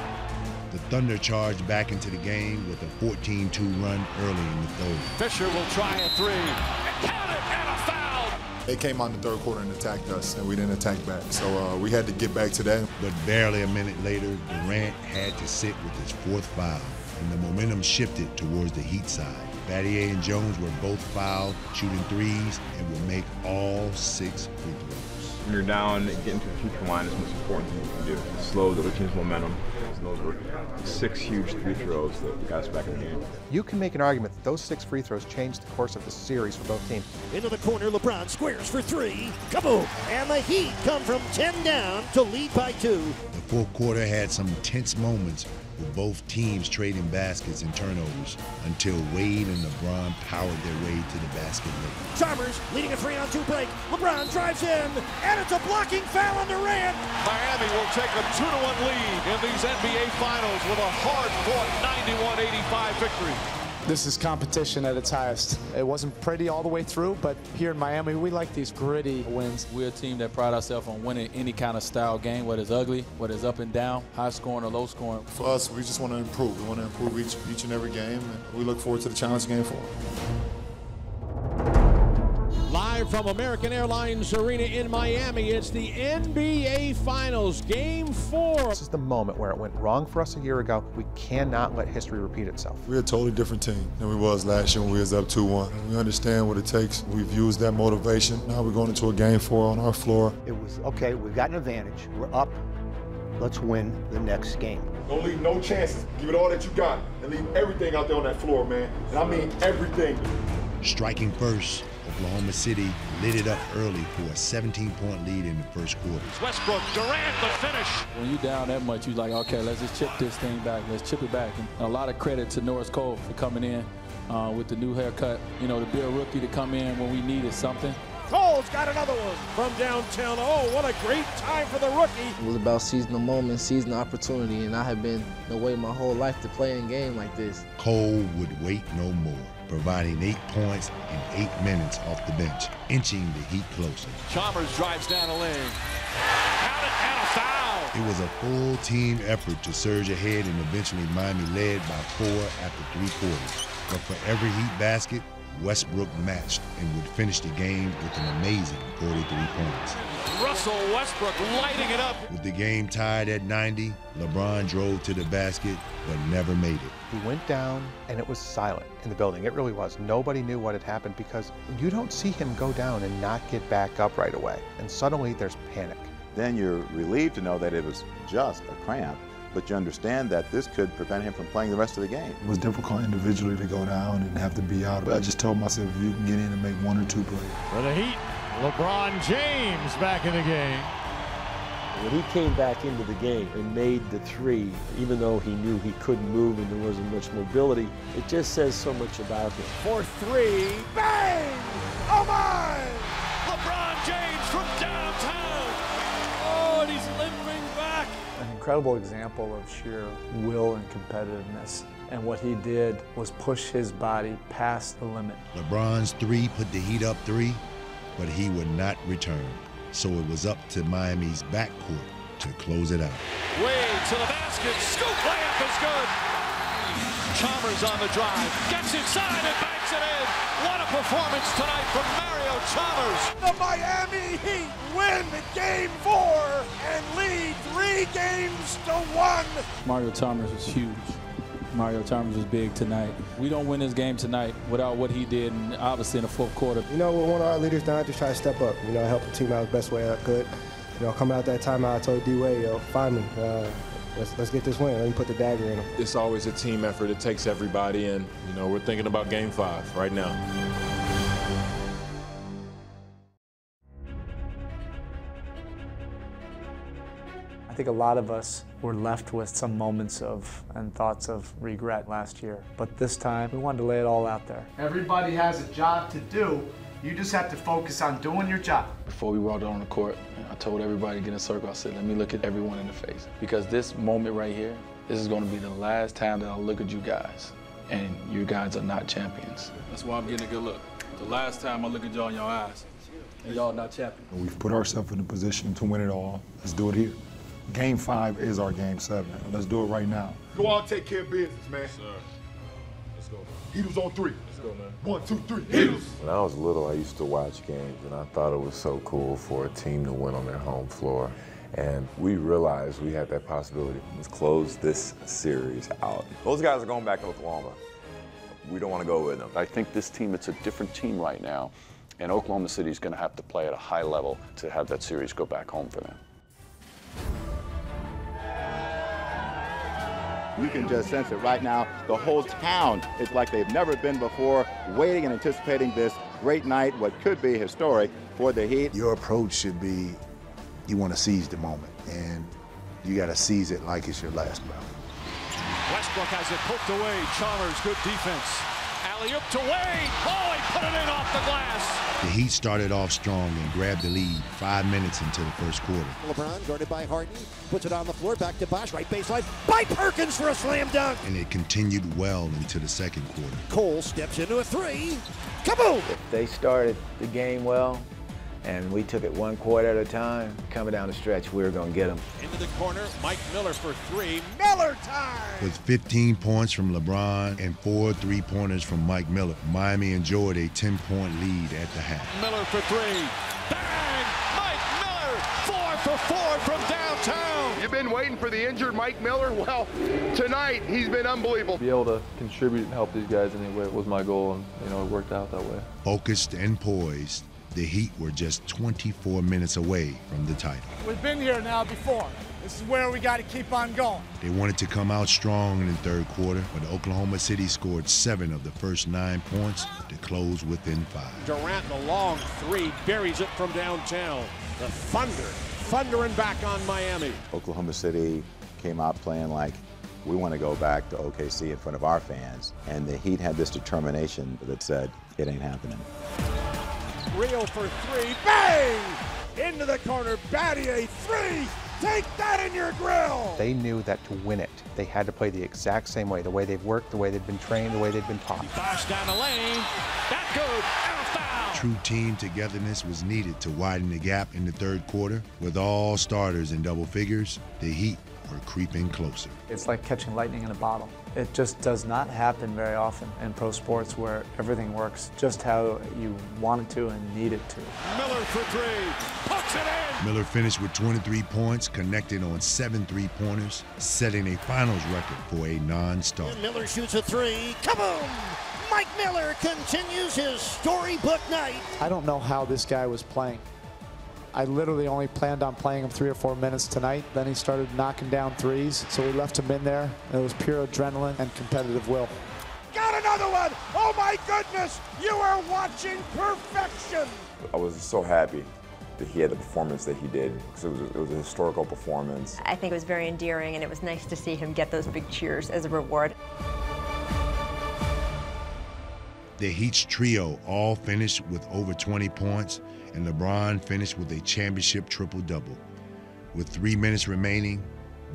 The Thunder charged back into the game with a 14-2 run early in the third. Fisher will try a three. They came out in the third quarter and attacked us, and we didn't attack back. So uh, we had to get back to that. But barely a minute later, Durant had to sit with his fourth foul, and the momentum shifted towards the Heat side. Battier and Jones were both fouled, shooting threes, and will make all six free throws. When you're down, getting to the free throw line is the most important thing you can do. It slows the other team's momentum. And those were six huge free throws that got us back in the game. You can make an argument that those six free throws changed the course of the series for both teams. Into the corner, LeBron squares for three. Kaboom! And the Heat come from 10 down to lead by two. The fourth quarter had some tense moments with both teams trading baskets and turnovers until Wade and LeBron powered their way to the basket late. Chalmers leading a three on two break. LeBron drives in, and it's a blocking foul on Durant. Miami will take a 2 to 1 lead in these NBA Finals with a hard fought 91 85 victory. This is competition at its highest. It wasn't pretty all the way through, but here in Miami, we like these gritty wins. We're a team that pride ourselves on winning any kind of style game, whether it's ugly, whether it's up and down, high scoring or low scoring. For us, we just want to improve. We want to improve each, each and every game, and we look forward to the challenge game for them. Live from American Airlines Arena in Miami, it's the NBA Finals, Game 4. This is the moment where it went wrong for us a year ago. We cannot let history repeat itself. We're a totally different team than we was last year when we was up 2-1. We understand what it takes. We've used that motivation. Now we're going into a game four on our floor. It was, okay, we've got an advantage. We're up. Let's win the next game. Don't leave no chances. Give it all that you got and leave everything out there on that floor, man. And I mean everything. Striking first, Oklahoma City lit it up early for a 17-point lead in the first quarter. Westbrook, Durant, the finish. When you down that much, you're like, okay, let's just chip this thing back. Let's chip it back. And a lot of credit to Norris Cole for coming in uh, with the new haircut. You know, to be a rookie to come in when we needed something. Cole's got another one from downtown. Oh, what a great time for the rookie. It was about seizing the moment, seizing the opportunity, and I have been away my whole life to play in a game like this. Cole would wait no more, providing eight points in eight minutes off the bench, inching the Heat closer. Chalmers drives down the lane. And a foul. It was a full team effort to surge ahead, and eventually Miami led by four after three quarters. But for every Heat basket, Westbrook matched and would finish the game with an amazing 43 points. Russell Westbrook lighting it up. With the game tied at 90, LeBron drove to the basket but never made it. He went down and it was silent in the building. It really was. Nobody knew what had happened because you don't see him go down and not get back up right away. And suddenly there's panic. Then you're relieved to know that it was just a cramp, but you understand that this could prevent him from playing the rest of the game. It was difficult individually to go down and have to be out, but I just told myself if you can get in and make one or two plays. For the Heat, LeBron James back in the game. When he came back into the game and made the three, even though he knew he couldn't move and there wasn't much mobility, it just says so much about him. For three, bang! Oh my! Incredible example of sheer will and competitiveness. And what he did was push his body past the limit. LeBron's three put the Heat up three, but he would not return. So it was up to Miami's backcourt to close it out. Wade to the basket. Scoop layup is good. Chalmers on the drive. Gets inside and banks it in. What a performance tonight from Mario Chalmers. The Miami Heat win game four and lead three games to one. Mario Chalmers was huge. Mario Chalmers was big tonight. We don't win this game tonight without what he did, and obviously in the fourth quarter. You know, with one of our leaders down, I just try to step up. You know, help the team out the best way I could. You know, coming out that timeout, I told D Wade, yo, find me. Uh, let's, let's get this win. Let me put the dagger in him. It's always a team effort. It takes everybody, and you know, we're thinking about Game Five right now. I think a lot of us were left with some moments of and thoughts of regret last year. But this time, we wanted to lay it all out there. Everybody has a job to do. You just have to focus on doing your job. Before we walked out on the court, I told everybody to get in a circle. I said, let me look at everyone in the face. Because this moment right here, this is going to be the last time that I look at you guys. And you guys are not champions. That's why I'm getting a good look. The last time I look at y'all in your eyes, and y'all not champions. We've put ourselves in a position to win it all. Let's do it here. Game five is our game seven. Let's do it right now. Go out and take care of business, man. Sir. Let's go. Heatles on three. Let's go, man. One, two, three. Heatles. When I was little, I used to watch games, and I thought it was so cool for a team to win on their home floor. And we realized we had that possibility. Let's close this series out. Those guys are going back to Oklahoma. We don't want to go with them. I think this team, it's a different team right now. And Oklahoma City is going to have to play at a high level to have that series go back home for them. You can just sense it right now. The whole town is like they've never been before, waiting and anticipating this great night, what could be historic for the Heat. Your approach should be you want to seize the moment, and you got to seize it like it's your last breath. Westbrook has it poked away. Chalmers, good defense. Alley-oop to Wade. Oh, he put it in off the glass. The Heat started off strong and grabbed the lead five minutes into the first quarter. LeBron guarded by Harden, puts it on the floor, back to Bosh, right baseline, by Perkins for a slam dunk. And it continued well into the second quarter. Cole steps into a three. Kaboom! If they started the game well, and we took it one quarter at a time. Coming down the stretch, we were going to get them. Into the corner, Mike Miller for three. Miller time! With 15 points from LeBron and four three-pointers from Mike Miller, Miami enjoyed a 10-point lead at the half. Miller for three. Bang! Mike Miller, four for four from downtown. You've been waiting for the injured Mike Miller? Well, tonight he's been unbelievable. Be able to contribute and help these guys in any way was my goal, and you know it worked out that way. Focused and poised, the Heat were just 24 minutes away from the title. We've been here now before. This is where we got to keep on going. They wanted to come out strong in the third quarter, but Oklahoma City scored seven of the first nine points to close within five. Durant, the long three, buries it from downtown. The Thunder, thundering back on Miami. Oklahoma City came out playing like we want to go back to OKC in front of our fans, and the Heat had this determination that said, it ain't happening. Rio for three, bang! Into the corner, Battier, three! Take that in your grill! They knew that to win it, they had to play the exact same way, the way they've worked, the way they've been trained, the way they've been taught. Bosh down the lane, that good, foul! True team togetherness was needed to widen the gap in the third quarter. With all starters in double figures, the Heat were creeping closer. It's like catching lightning in a bottle. It just does not happen very often in pro sports where everything works just how you want it to and need it to. Miller for three. Pucks it in. Miller finished with 23 points, connecting on seven three pointers, setting a finals record for a non star. Miller shoots a three. Kaboom! Mike Miller continues his storybook night. I don't know how this guy was playing. I literally only planned on playing him three or four minutes tonight. Then he started knocking down threes, so we left him in there. It was pure adrenaline and competitive will. Got another one! Oh my goodness! You are watching perfection! I was so happy that he had the performance that he did because it was, it was a historical performance. I think it was very endearing, and it was nice to see him get those big cheers as a reward. The Heat's trio all finished with over 20 points, and LeBron finished with a championship triple double. With three minutes remaining,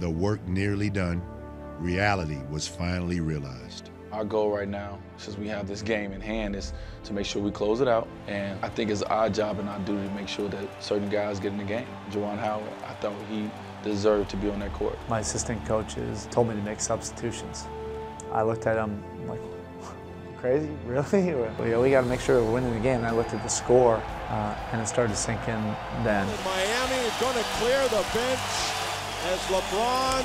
the work nearly done, reality was finally realized. Our goal right now, since we have this game in hand, is to make sure we close it out. And I think it's our job and our duty to make sure that certain guys get in the game. Juwan Howard, I thought he deserved to be on that court. My assistant coaches told me to make substitutions. I looked at him like, crazy? Really? yeah, we got to make sure we're winning the game. And I looked at the score, uh, and it started to sink in then. Miami is going to clear the bench as LeBron,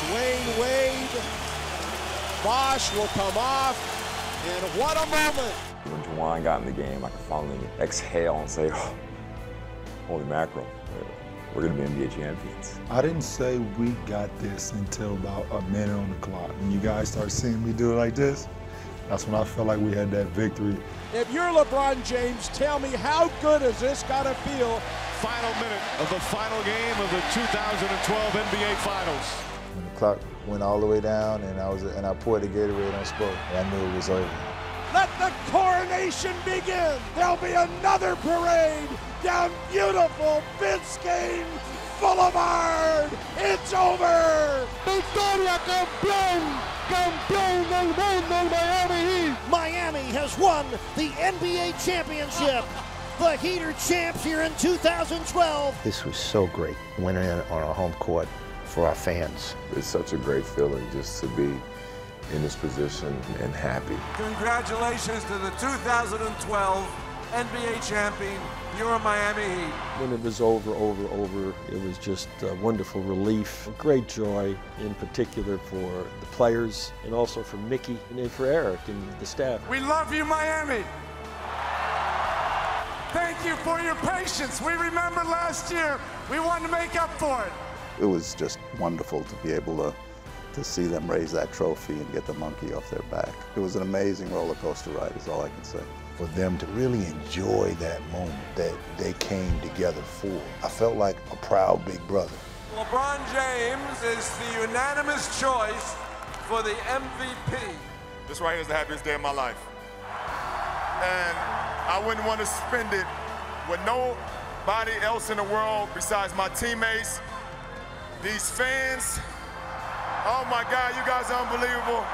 Dwyane Wade, Bosh will come off, and what a moment! When Juwan got in the game, I could finally exhale and say, oh, holy mackerel, we're going to be NBA champions. I didn't say we got this until about a minute on the clock. When you guys start seeing me do it like this, that's when I felt like we had that victory. If you're LeBron James, tell me how good is this got to feel? Final minute of the final game of the 2012 NBA Finals. When the clock went all the way down and I was and I poured the Gatorade on Spoke, and I knew it was over. Let the coronation begin. There'll be another parade down beautiful Biscayne Boulevard. It's over. Victoria campeón, campeón del mundo, Miami Heat. Miami has won the NBA championship. The Heater champs here in 2012. This was so great, winning on our home court for our fans. It's such a great feeling just to be in this position and happy. Congratulations to the 2012 NBA champion, your Miami Heat. When it was over, over, over, it was just a wonderful relief, a great joy, in particular for the players and also for Micky and for Erik and the staff. We love you, Miami. Thank you for your patience. We remember last year. We wanted to make up for it. It was just wonderful to be able to to see them raise that trophy and get the monkey off their back. It was an amazing roller coaster ride is all I can say. For them to really enjoy that moment that they came together for. I felt like a proud big brother. LeBron James is the unanimous choice for the MVP. This right here is the happiest day of my life. And I wouldn't want to spend it with nobody else in the world besides my teammates, these fans. Oh my God, you guys are unbelievable.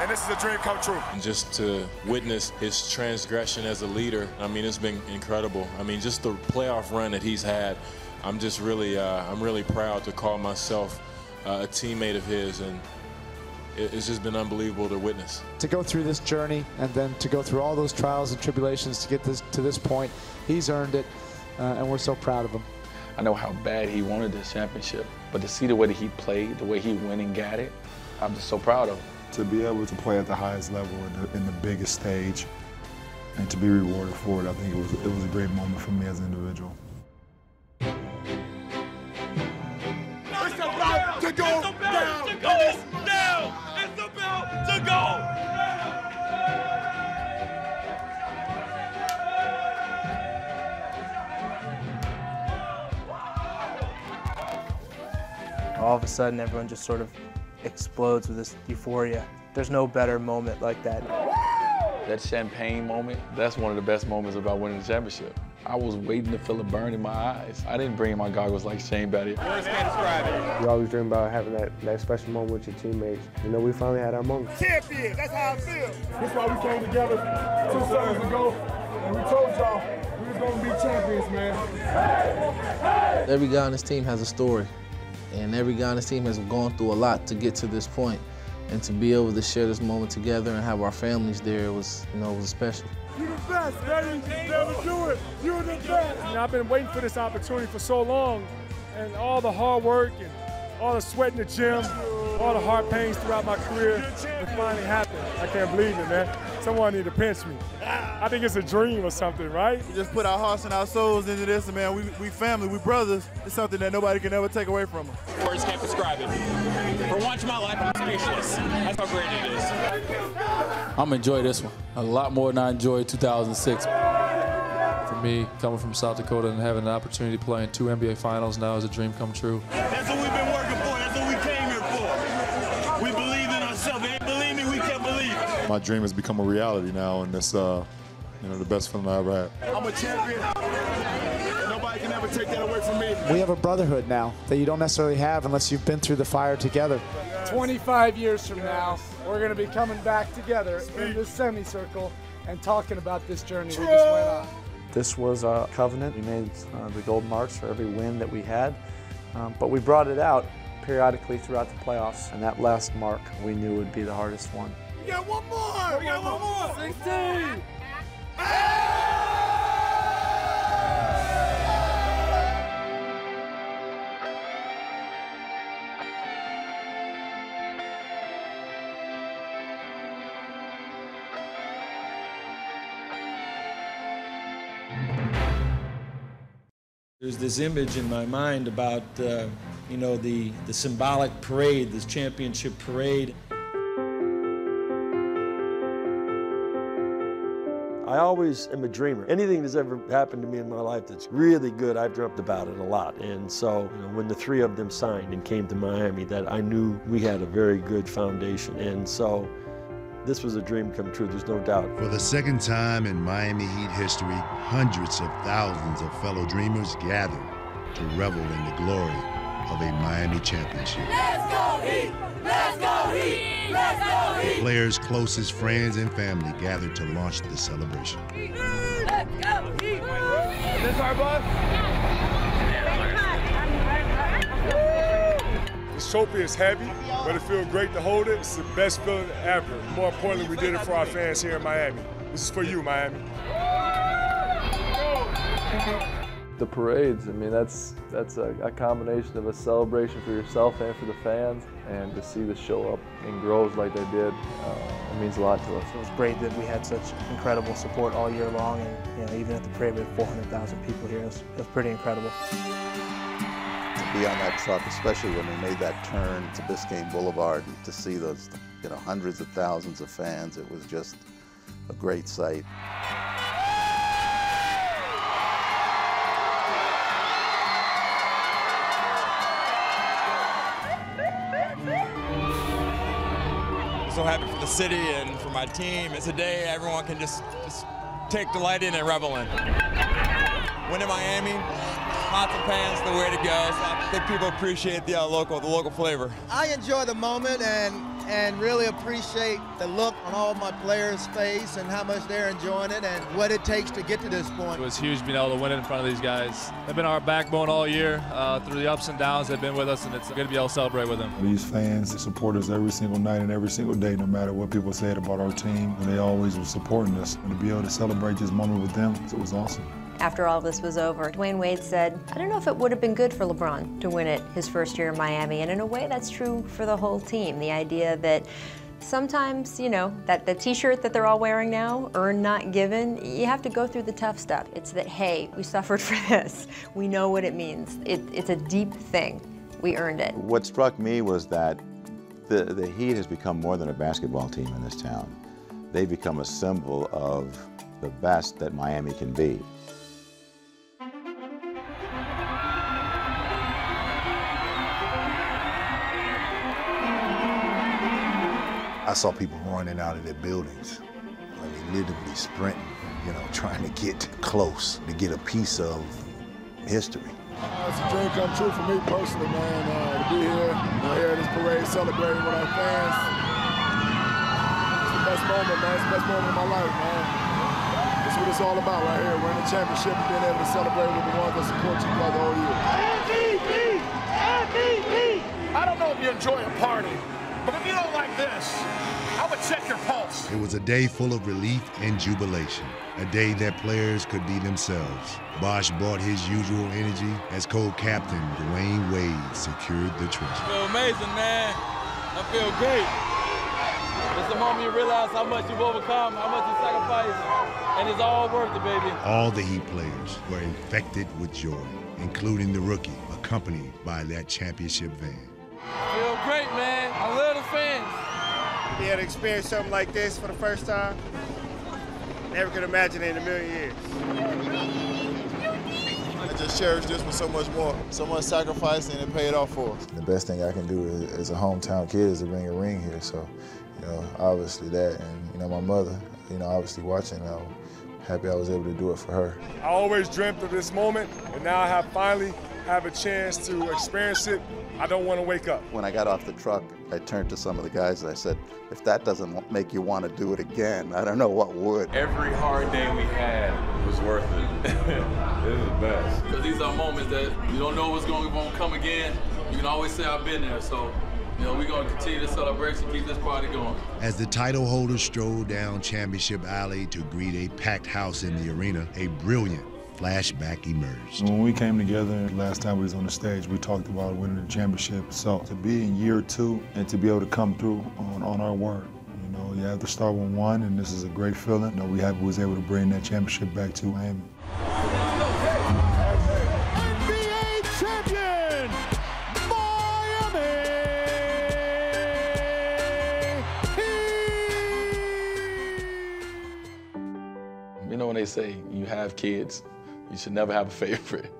And this is a dream come true. And just to witness his transgression as a leader, I mean, it's been incredible. I mean, just the playoff run that he's had, I'm just really, uh, I'm really proud to call myself uh, a teammate of his, and it's just been unbelievable to witness. To go through this journey and then to go through all those trials and tribulations to get this to this point, he's earned it, uh, and we're so proud of him. I know how bad he wanted this championship, but to see the way that he played, the way he went and got it, I'm just so proud of him. To be able to play at the highest level in the, in the biggest stage and to be rewarded for it, I think it was, it was a great moment for me as an individual. It's about to go down. To go down. It's about to go. all of a sudden everyone just sort of explodes with this euphoria. There's no better moment like that. That champagne moment, that's one of the best moments about winning the championship. I was waiting to feel it burn in my eyes. I didn't bring my goggles like Shane Battier. Words can't describe it. You always dream about having that, that special moment with your teammates. You know, we finally had our moment. Champions, that's how I feel. That's why we came together two summers ago, and we told y'all we was gonna be champions, man. Every guy on this team has a story. And every guy on this team has gone through a lot to get to this point. And to be able to share this moment together and have our families there was, you know, was special. You're the best, baby. Never do it. You're the best. And I've been waiting for this opportunity for so long, and all the hard work and all the sweat in the gym, all the hard pains throughout my career, it finally happened. I can't believe it, man. Someone need to pinch me. I think it's a dream or something, right? We just put our hearts and our souls into this, and man, we, we family, we brothers. It's something that nobody can ever take away from us. Words can't describe it. For once in my life, I'm speechless. That's how great it is. I'm gonna enjoy this one a lot more than I enjoyed 2006. For me, coming from South Dakota and having an opportunity to play in two NBA Finals now is a dream come true. That's what we've been My dream has become a reality now, and it's uh, you know the best feeling I ever had. I'm a champion. Nobody can ever take that away from me. We have a brotherhood now that you don't necessarily have unless you've been through the fire together. 25 years from now, we're going to be coming back together in this semicircle and talking about this journey we just went on. This was a covenant. We made uh, the gold marks for every win that we had, um, but we brought it out periodically throughout the playoffs, and that last mark we knew would be the hardest one. We got one more. We got one more. 16. There's this image in my mind about, uh, you know, the, the symbolic parade, this championship parade. I always am a dreamer. Anything that's ever happened to me in my life that's really good, I've dreamt about it a lot. And so, you know, when the three of them signed and came to Miami, that I knew we had a very good foundation. And so, this was a dream come true, there's no doubt. For the second time in Miami Heat history, hundreds of thousands of fellow dreamers gathered to revel in the glory of a Miami championship. Let's go Heat! Let's go Heat! Let's go The Heat! players' closest friends and family gathered to launch the celebration. Let's go Heat! This our bus? This trophy is heavy, but it feels great to hold it. It's the best feeling ever. More importantly, we did it for our fans here in Miami. This is for you, Miami. The parades, I mean, that's that's a, a combination of a celebration for yourself and for the fans, and to see the show up in Groves like they did, uh, it means a lot to us. It was great that we had such incredible support all year long, and you know, even at the parade, we had 400,000 people here. It was, it was pretty incredible. to be on that truck, especially when we made that turn to Biscayne Boulevard, and to see those, you know, hundreds of thousands of fans, it was just a great sight. So happy for the city and for my team. It's a day everyone can just, just take delight in and revel in. Winning Miami, lots of fans, the way to go. So I think people appreciate the uh, local, the local flavor. I enjoy the moment and and really appreciate the look on all my players' face and how much they're enjoying it and what it takes to get to this point. It was huge being able to win it in front of these guys. They've been our backbone all year uh, through the ups and downs. They've been with us, and it's good to be able to celebrate with them. These fans support us every single night and every single day, no matter what people said about our team. They always were supporting us. And to be able to celebrate this moment with them, it was awesome. After all this was over, Dwyane Wade said, I don't know if it would have been good for LeBron to win it his first year in Miami. And in a way, that's true for the whole team. The idea that sometimes, you know, that the t-shirt that they're all wearing now, earned not given, you have to go through the tough stuff. It's that, hey, we suffered for this. We know what it means. It, it's a deep thing. We earned it. What struck me was that the, the Heat has become more than a basketball team in this town. They've become a symbol of the best that Miami can be. I saw people running out of their buildings. I mean, literally sprinting, you know, trying to get close to get a piece of history. Uh, it's a dream come true for me personally, man, uh, to be here, uh, here at this parade celebrating with our fans. It's the best moment, man. It's the best moment of my life, man. That's what it's all about right here. Winning the championship and being able to celebrate with the ones that support you throughout the whole year. MVP! MVP! I don't know if you enjoy a party, but if you don't like this, I would check your pulse. It was a day full of relief and jubilation, a day that players could be themselves. Bosh brought his usual energy as co-captain Dwyane Wade secured the I feel amazing, man. I feel great. It's the moment you realize how much you've overcome, how much you sacrificed, and it's all worth it, baby. All the Heat players were infected with joy, including the rookie, accompanied by that championship van. Feel great, man. I love the fans. To be able to experience something like this for the first time, never could imagine it in a million years. I just cherish this with so much more. So much sacrifice and it paid off for us. The best thing I can do as, as a hometown kid is to bring a ring here. So, you know, obviously that, and you know, my mother, you know, obviously watching, I'm happy I was able to do it for her. I always dreamt of this moment, and now I have finally have a chance to experience it. I don't want to wake up. When I got off the truck, I turned to some of the guys and I said, if that doesn't make you want to do it again, I don't know what would. Every hard day we had was worth it. it was the best. Because these are moments that you don't know what's going to come again. You can always say, I've been there. So, you know, we're going to continue the celebration, keep this party going. As the title holders strolled down Championship Alley to greet a packed house in the arena, a brilliant flashback emerged. When we came together last time we was on the stage, we talked about winning the championship. So to be in year two and to be able to come through on, on our word, you know, you have to start with one, and this is a great feeling. You know, we have was able to bring that championship back to Miami. NBA champion, You know when they say you have kids, you should never have a favorite.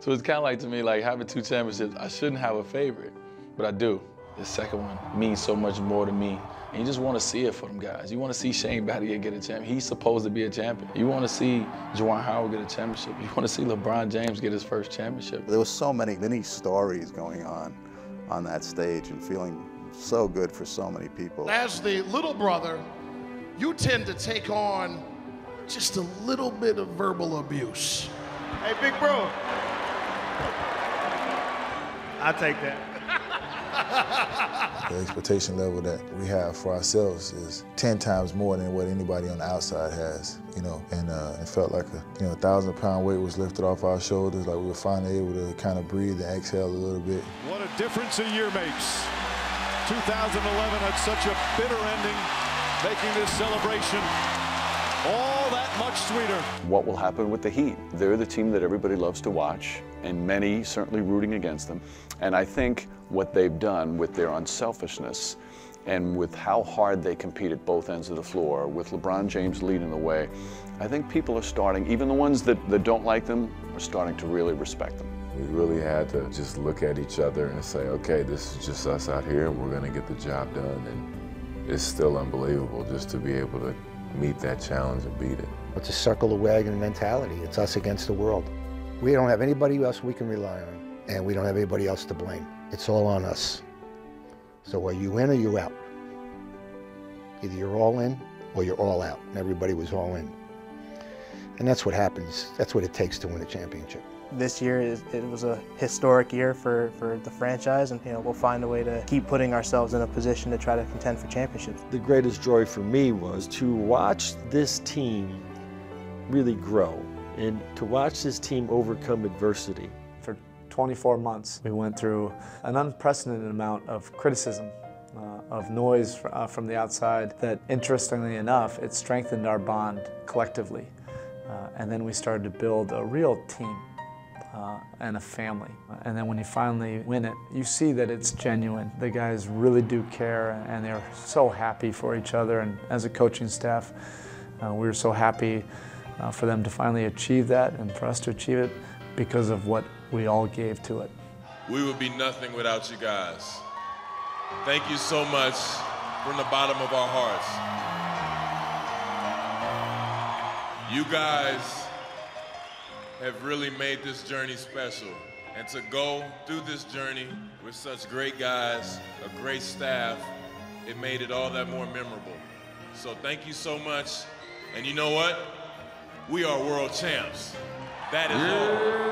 So it's kind of like to me, like having two championships, I shouldn't have a favorite, but I do. The second one means so much more to me. And you just want to see it for them guys. You want to see Shane Battier get a champion. He's supposed to be a champion. You want to see Juwan Howard get a championship. You want to see LeBron James get his first championship. There was so many, many stories going on on that stage and feeling so good for so many people. As the little brother, you tend to take on just a little bit of verbal abuse. Hey, big bro. I'll take that. The expectation level that we have for ourselves is 10 times more than what anybody on the outside has, you know. And uh, it felt like a you know thousand pound weight was lifted off our shoulders, like we were finally able to kind of breathe and exhale a little bit. What a difference a year makes. 2011 had such a bitter ending, making this celebration all that much sweeter. What will happen with the Heat? They're the team that everybody loves to watch, and many certainly rooting against them. And I think what they've done with their unselfishness and with how hard they compete at both ends of the floor, with LeBron James leading the way, I think people are starting, even the ones that, that don't like them, are starting to really respect them. We really had to just look at each other and say, okay, this is just us out here and we're going to get the job done. And it's still unbelievable just to be able to meet that challenge and beat it. It's a circle the wagon mentality. It's us against the world. We don't have anybody else we can rely on, and we don't have anybody else to blame. It's all on us. So are you in or you out? Either you're all in or you're all out. And everybody was all in. And that's what happens. That's what it takes to win a championship. This year, is, it was a historic year for, for the franchise, and you know, we'll find a way to keep putting ourselves in a position to try to contend for championships. The greatest joy for me was to watch this team really grow and to watch this team overcome adversity. For 24 months, we went through an unprecedented amount of criticism, uh, of noise uh, from the outside that, interestingly enough, it strengthened our bond collectively. Uh, and then we started to build a real team uh, and a family. And then when you finally win it, you see that it's genuine. The guys really do care and they're so happy for each other. And as a coaching staff, uh, we were so happy uh, for them to finally achieve that and for us to achieve it because of what we all gave to it. We would be nothing without you guys. Thank you so much from the bottom of our hearts. You guys have really made this journey special. And to go through this journey with such great guys, a great staff, it made it all that more memorable. So thank you so much. And you know what? we are world champs. That is yeah. all.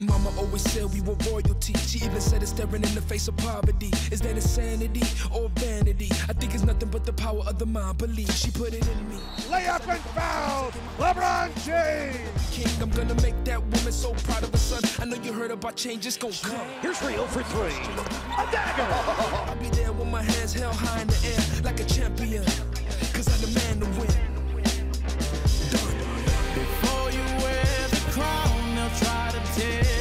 Mama always said we were royal royalty. She even said it's staring in the face of poverty. Is that insanity or vanity? I think it's nothing but the power of the mind. Believe she put it in me. Layup and foul. LeBron James. King, I'm gonna make that woman so proud of her son. I know you heard about change, it's gonna come. Here's Rio for three. A dagger. I'll be there with my hands held high in the air like a champion. Cause I'm the man to win. Before you wear the crown, they'll try to tear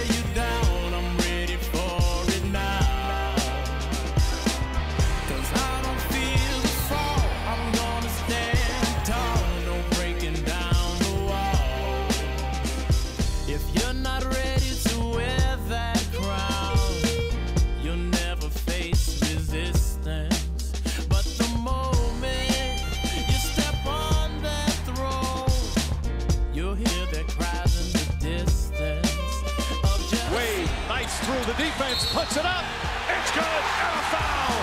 puts it up. It's good, and a foul.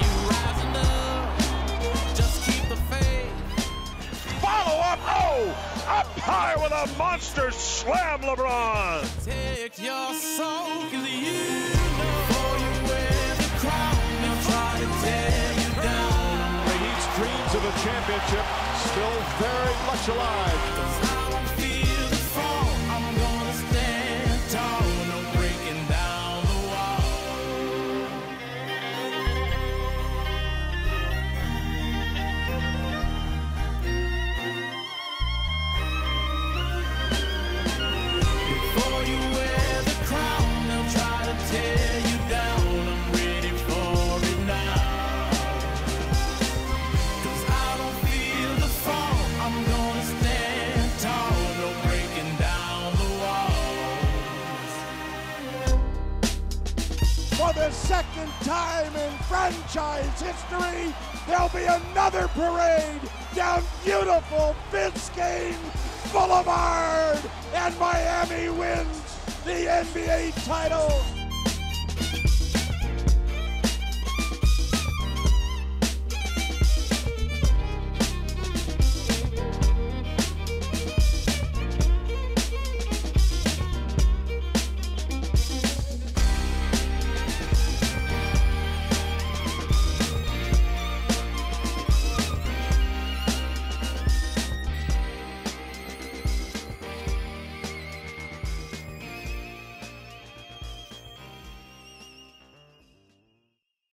you rising up, just keep the faith. Follow up, oh! Up high with a monster slam, LeBron. Take your soul, 'cause you know you wear the crown, they'll try to tear you down. The Heat's dreams of a championship still very much alive. Time in franchise history, there'll be another parade down beautiful Biscayne Boulevard, and Miami wins the NBA title.